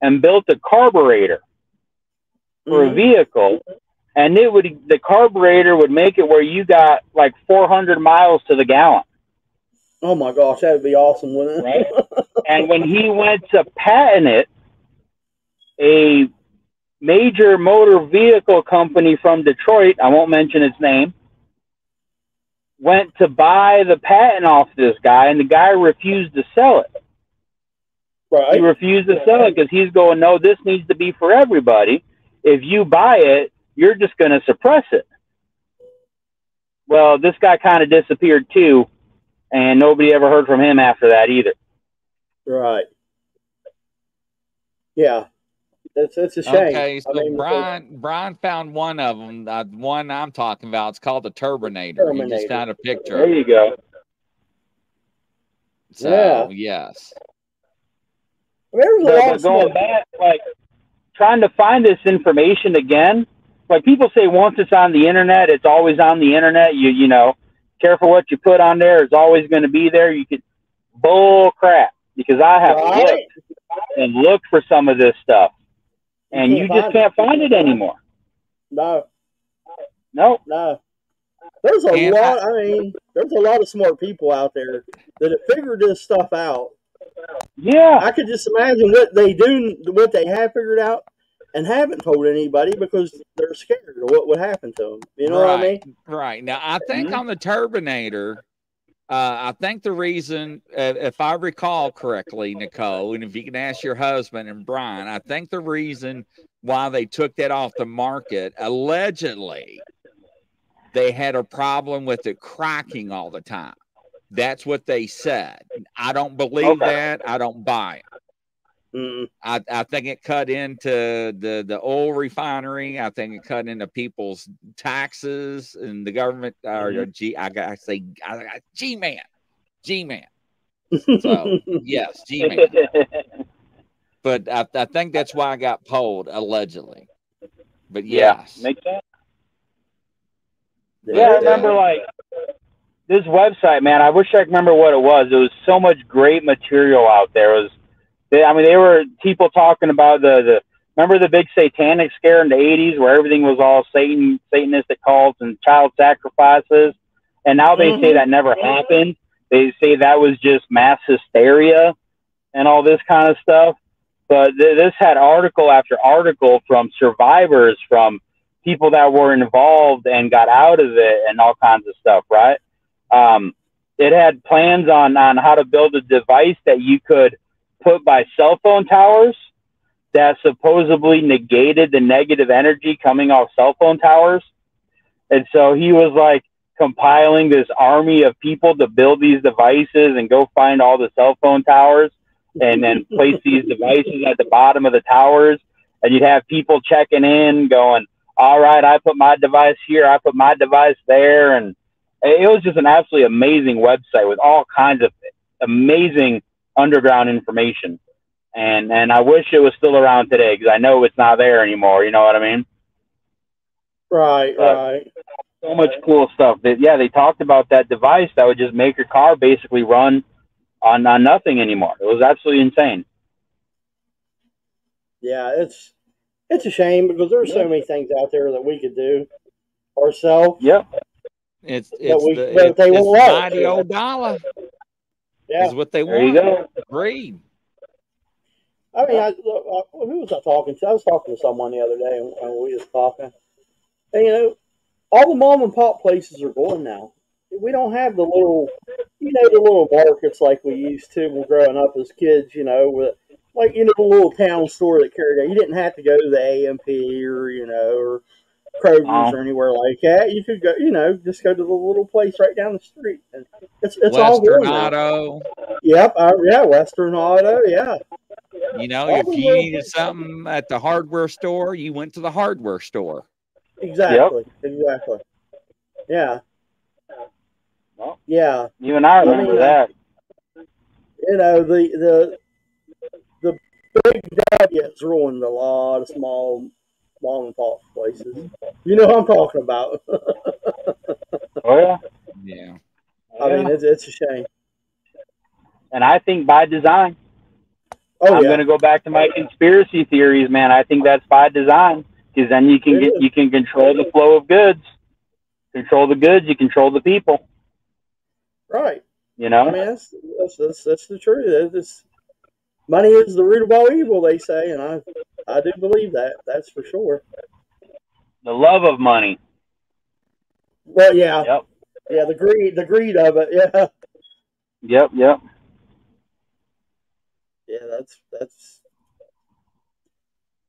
and built a carburetor for mm-hmm. a vehicle. And it would the carburetor would make it where you got like 400 miles to the gallon. Oh my gosh, that would be awesome, wouldn't it? Right? and when he went to patent it, a major motor vehicle company from Detroit, I won't mention its name, went to buy the patent off this guy, and the guy refused to sell it. Right. He refused to sell it because he's going, no, this needs to be for everybody. If you buy it, you're just going to suppress it. Well, this guy kind of disappeared too and nobody ever heard from him after that either. Right. Yeah. That's, that's a shame. Okay, so I mean, Brian Brian found one of them. The uh, one I'm talking about. It's called the Turbinator. Turbinator. He just found a picture. There you go. So yeah. yes. There's a lot going back, like trying to find this information again. Like people say, once it's on the internet, it's always on the internet. You you know, careful what you put on there. It's always going to be there. You could bull crap because I have right. looked and looked for some of this stuff, and you, you just can't find it anymore. No. No. No. There's a And lot. I, mean, there's a lot of smart people out there that have figured this stuff out. Yeah. I could just imagine what they do, what they have figured out, and haven't told anybody because they're scared of what would happen to them. You know what I mean? Right. Now, I think Mhm. on the Turbinator, uh, I think the reason, uh, if I recall correctly, Nicole, and if you can ask your husband and Brian, I think the reason why they took that off the market, allegedly, they had a problem with it cracking all the time. That's what they said. I don't believe Okay. that. I don't buy it. Mm, I, I think it cut into the the oil refinery. I think it cut into people's taxes and the government. Or Mhm. G, I got to say, I got G man, G man. So yes, G man. But I, I think that's why I got pulled allegedly. But yeah. yes, Makes sense. But, Yeah, I uh, remember like this website, man. I wish I could remember what it was. There was so much great material out there. It was, they, I mean, they were people talking about the the. Remember the big satanic scare in the '80s, where everything was all Satan, Satanistic cults and child sacrifices, and now they say Mhm. that never happened. They say that was just mass hysteria and all this kind of stuff. But th- this had article after article from survivors, from people that were involved and got out of it and all kinds of stuff, right? Um, it had plans on, on how to build a device that you could put by cell phone towers that supposedly negated the negative energy coming off cell phone towers. And so he was like compiling this army of people to build these devices and go find all the cell phone towers and then place these devices at the bottom of the towers. And you'd have people checking in going, all right, I put my device here, I put my device there. And it was just an absolutely amazing website with all kinds of amazing underground information. And, and I wish it was still around today because I know it's not there anymore. You know what I mean? right, Uh, right. So much cool stuff that, yeah, they talked about that device that would just make your car basically run on, on nothing anymore. It was absolutely insane. Yeah, it's it's a shame because there's so many things out there that we could do ourselves. Yep. It's it's we- the, it's, they it's won't the mighty old dollar Yeah, is what they There you want. go. Agreed. I mean, I, look, I, who was I talking to? I was talking to someone the other day, and and we was talking. And you know, all the mom and pop places are going now. We don't have the little, you know, the little markets like we used to when growing up as kids. You know, with like you know, the little town store that carried out. You didn't have to go to the A&P or you know, or Kroger's Uh-huh. or anywhere like that. You could go, you know, just go to the little place right down the street, and it's it's all Western going. Auto. Yep, uh, yeah, Western Auto, yeah. You know, All if you little needed something at the hardware store, you went to the hardware store. Exactly. Exactly. Yeah. Well. Yeah. You and I remember mean, that. You know the the the big W's ruined a lot of small mom and pop places. You know what I'm talking about. Oh, yeah. Yeah. I mean, it's, it's a shame. and I think by design. Oh I'm yeah. going to go back to my conspiracy theories, man. I think that's by design because then you can It get is. you can control the flow of goods, control the goods, you control the people. Right. You know, I mean, that's that's that's, that's the truth. It's, it's- money is the root of all evil, they say, and I I do believe that. That's for sure. the love of money. Well, yeah. Yep, Yeah. The greed, the greed of it. Yeah. yep, yep. yeah, that's that's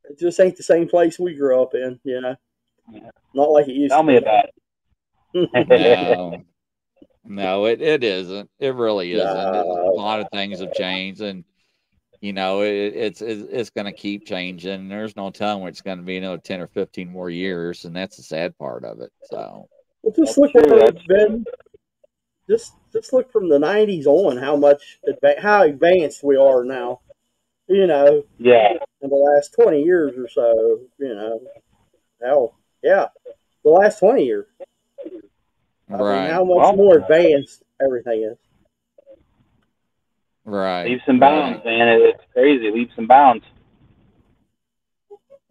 it. Just ain't the same place we grew up in, you know. Yeah. Not like it used to. Tell to. me about it. No. no, it, it isn't. It really isn't. No. a lot of things have changed and you know, it, it's it's, it's going to keep changing. There's no telling what it's going to be another 10 or 15 more years and that's the sad part of it. So, Well, just look true, where it's been. Just just look from the '90s on how much adva- how advanced we are now. You know, yeah, in the last 20 years or so. You know, hell, yeah, the last 20 years. I mean, right. how much Well- more advanced everything is. Right. leaps and bounds, man. It- It's crazy, leaps and bounds.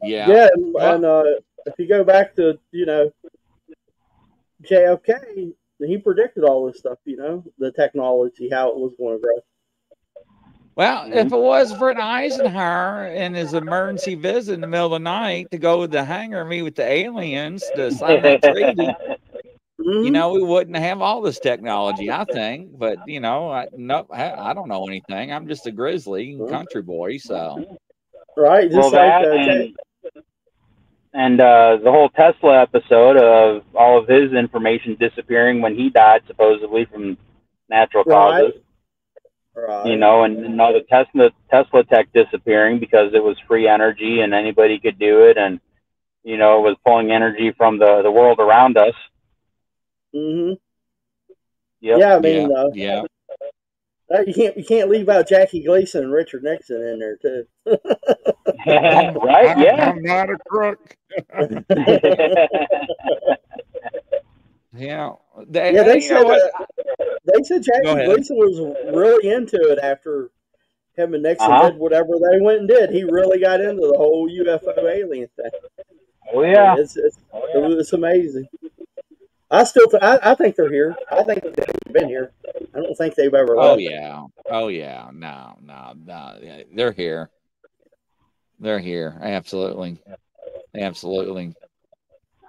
Yeah. Yeah, and, Well- and uh, if you go back to you know JFK, he predicted all this stuff. You know, the technology, how it was going to grow. Well, if it was for an Eisenhower and his emergency visit in the middle of the night to go to the hangar and meet with the aliens to sign that treaty, Mm-hmm. you know, we wouldn't have all this technology, I think. But you know, I no, I, I don't know anything. I'm just a grizzly country boy, so right? Just well, like that uh, and, and uh, the whole Tesla episode of all of his information disappearing when he died, supposedly from natural Right. causes. right. You know, and, and all the Tesla Tesla tech disappearing because it was free energy and anybody could do it, and you know, it was pulling energy from the the world around us. Hmm Yep. Yeah, I mean, uh, yeah. uh, you can't you can't leave out Jackie Gleason and Richard Nixon in there too. right? Yeah. I'm not a crook. Yeah. They, Yeah, they said what? uh, they said Jackie. Gleason was really into it after him and Nixon Uh-huh. did whatever they went and did. He really got into the whole UFO alien thing. oh yeah. It's, it's, it was- it's amazing. I still th- I, I think they're here. I think they've been here. I don't think they've ever Oh left. yeah. Oh yeah. No, no, no. They're here. They're here. Absolutely. Absolutely.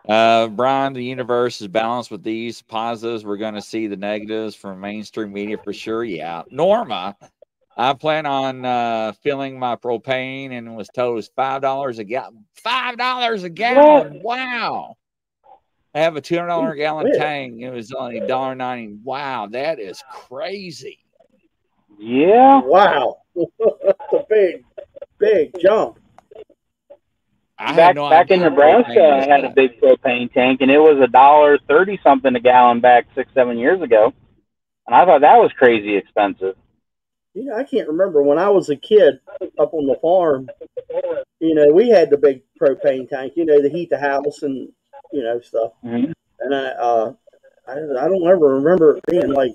Uh, Brian, the universe is balanced with these positives. We're going to see the negatives from mainstream media for sure. Yeah. Norma, I plan on uh, filling my propane and was told it's $5 a gallon. $5 a gallon. Wow. I have a $200 gallon Weird. tank. It was only dollar ninety. Wow. That is crazy. Yeah. Wow, that's a big, big jump. I back no back in Nebraska, I had a big propane tank, and it was a dollar thirty something a gallon back six seven years ago, and I thought that was crazy expensive. You know, I can't remember when I was a kid up on the farm. You know, we had the big propane tank. You know, to heat the house and you know stuff. Mhm. And I, uh, I, I don't ever remember it being like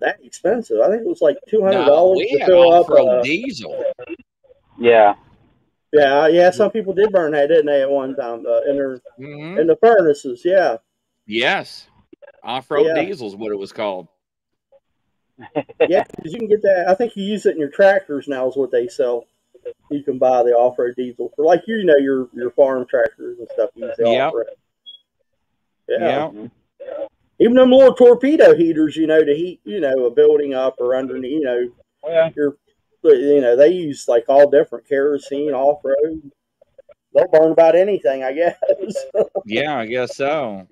that expensive. I think it was like two hundred dollars we to fill up. off-road Uh, diesel. Yeah, yeah, yeah. Some people did burn that, didn't they, at one time uh, in their Mhm. in the furnaces? Yeah, Yes, off-road Yeah. diesel is what it was called. yeah. Because you can get that. I think you use it in your tractors now. Is what they sell. You can buy the off-road diesel for like you know your your farm tractors and stuff. You use the Yep. off-road. Yeah. Yeah. Even them little torpedo heaters, you know, to heat, you know, a building up or underneath, you know, yeah. your, you know, they use like all different kerosene, off road. They'll burn about anything, I guess. Yeah, I guess so.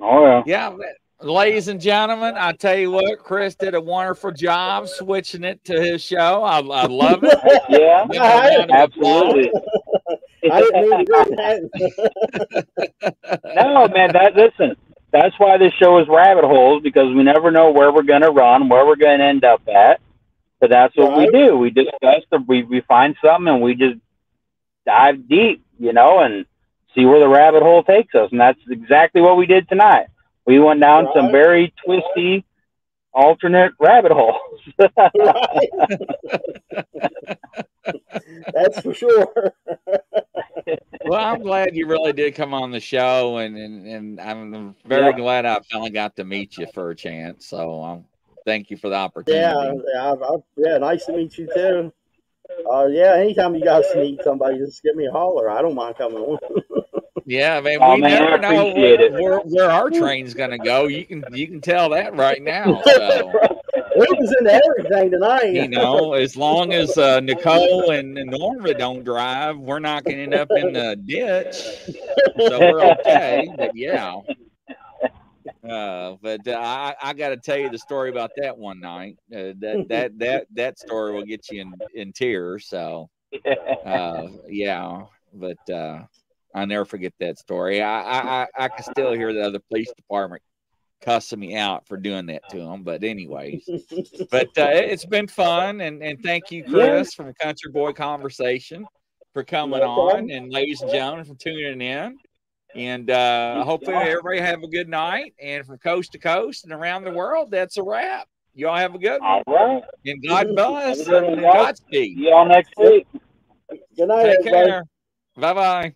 Oh yeah. Yeah, but- ladies and gentlemen, I tell you what, Chris did a wonderful job switching it to his show. I, I love it. Yeah, Give him a round of absolutely. I didn't mean to do that. no, man. That listen. That's why this show is rabbit holes because we never know where we're going to run, where we're going to end up at. But that's what Right. we do. We discuss the we we find something and we just dive deep, you know, and see where the rabbit hole takes us. And that's exactly what we did tonight. We went down some very twisty, alternate rabbit holes. That's for sure. Well, I'm glad you really did come on the show, and and, and I'm very Yeah. glad I finally got to meet you for a chance. So um, thank you for the opportunity. Yeah, yeah, I, I, yeah. Nice to meet you too. Uh, yeah, anytime you guys need somebody, just give me a holler. I don't mind coming on. Yeah, man, Oh, we man, never know where, where, where our train's gonna go. You can you can tell that right now. So we was into everything tonight. you know, as long as uh, Nicole and Norma don't drive, we're not gonna end up in the ditch. So we're okay. But yeah. Uh, but uh, I, I got to tell you the story about that one night. Uh, that that that that story will get you in in tears. So uh, yeah, but I'll never forget that story. I, I I I can still hear the other police department cussing me out for doing that to them. But anyways, but uh, it- it's been fun, and and thank you, Chris, from Country Boy Conversation, for coming on, and ladies and gentlemen, for tuning in. And uh, hopefully everybody have a good night. And from coast to coast and around the world, that's a wrap. You all have a good one. All right. And God bless good and. Godspeed. See y'all next week. Good night, Take everybody. care. Bye bye.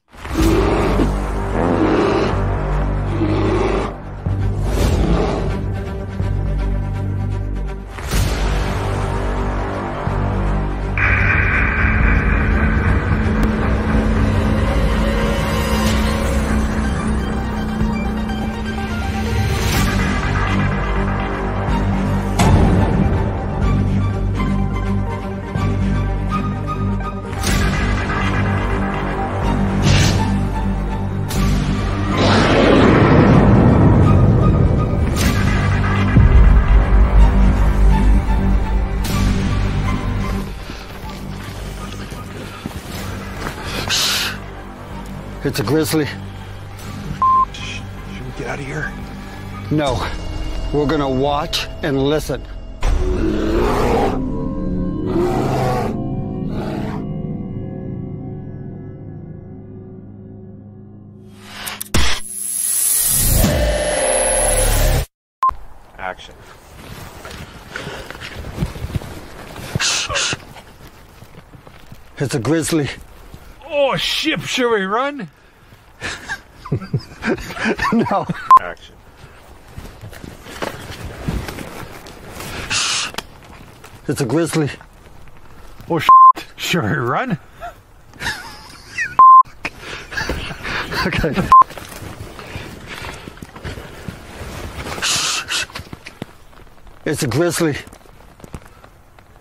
It's a grizzly. Should we get out of here? No. We're gonna watch and listen. Action. It's a grizzly. Oh, ship, should we run? No. Action. It's a grizzly. Oh, should we run? Okay. It's a grizzly.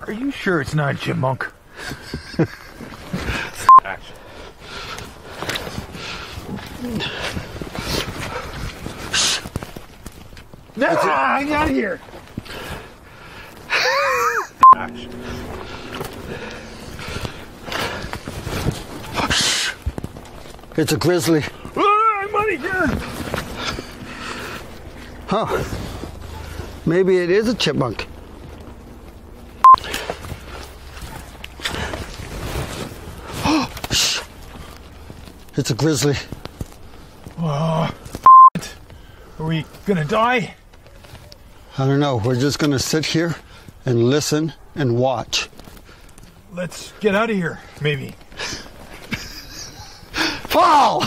Are you sure it's not a chipmunk? Action. No, I got here. It's a grizzly. Ah, I'm out of here. Huh. Maybe it is a chipmunk. It's a grizzly. Oh, are we gonna die? I don't know. We're just gonna sit here and listen and watch. Let's get out of here, maybe. Fall!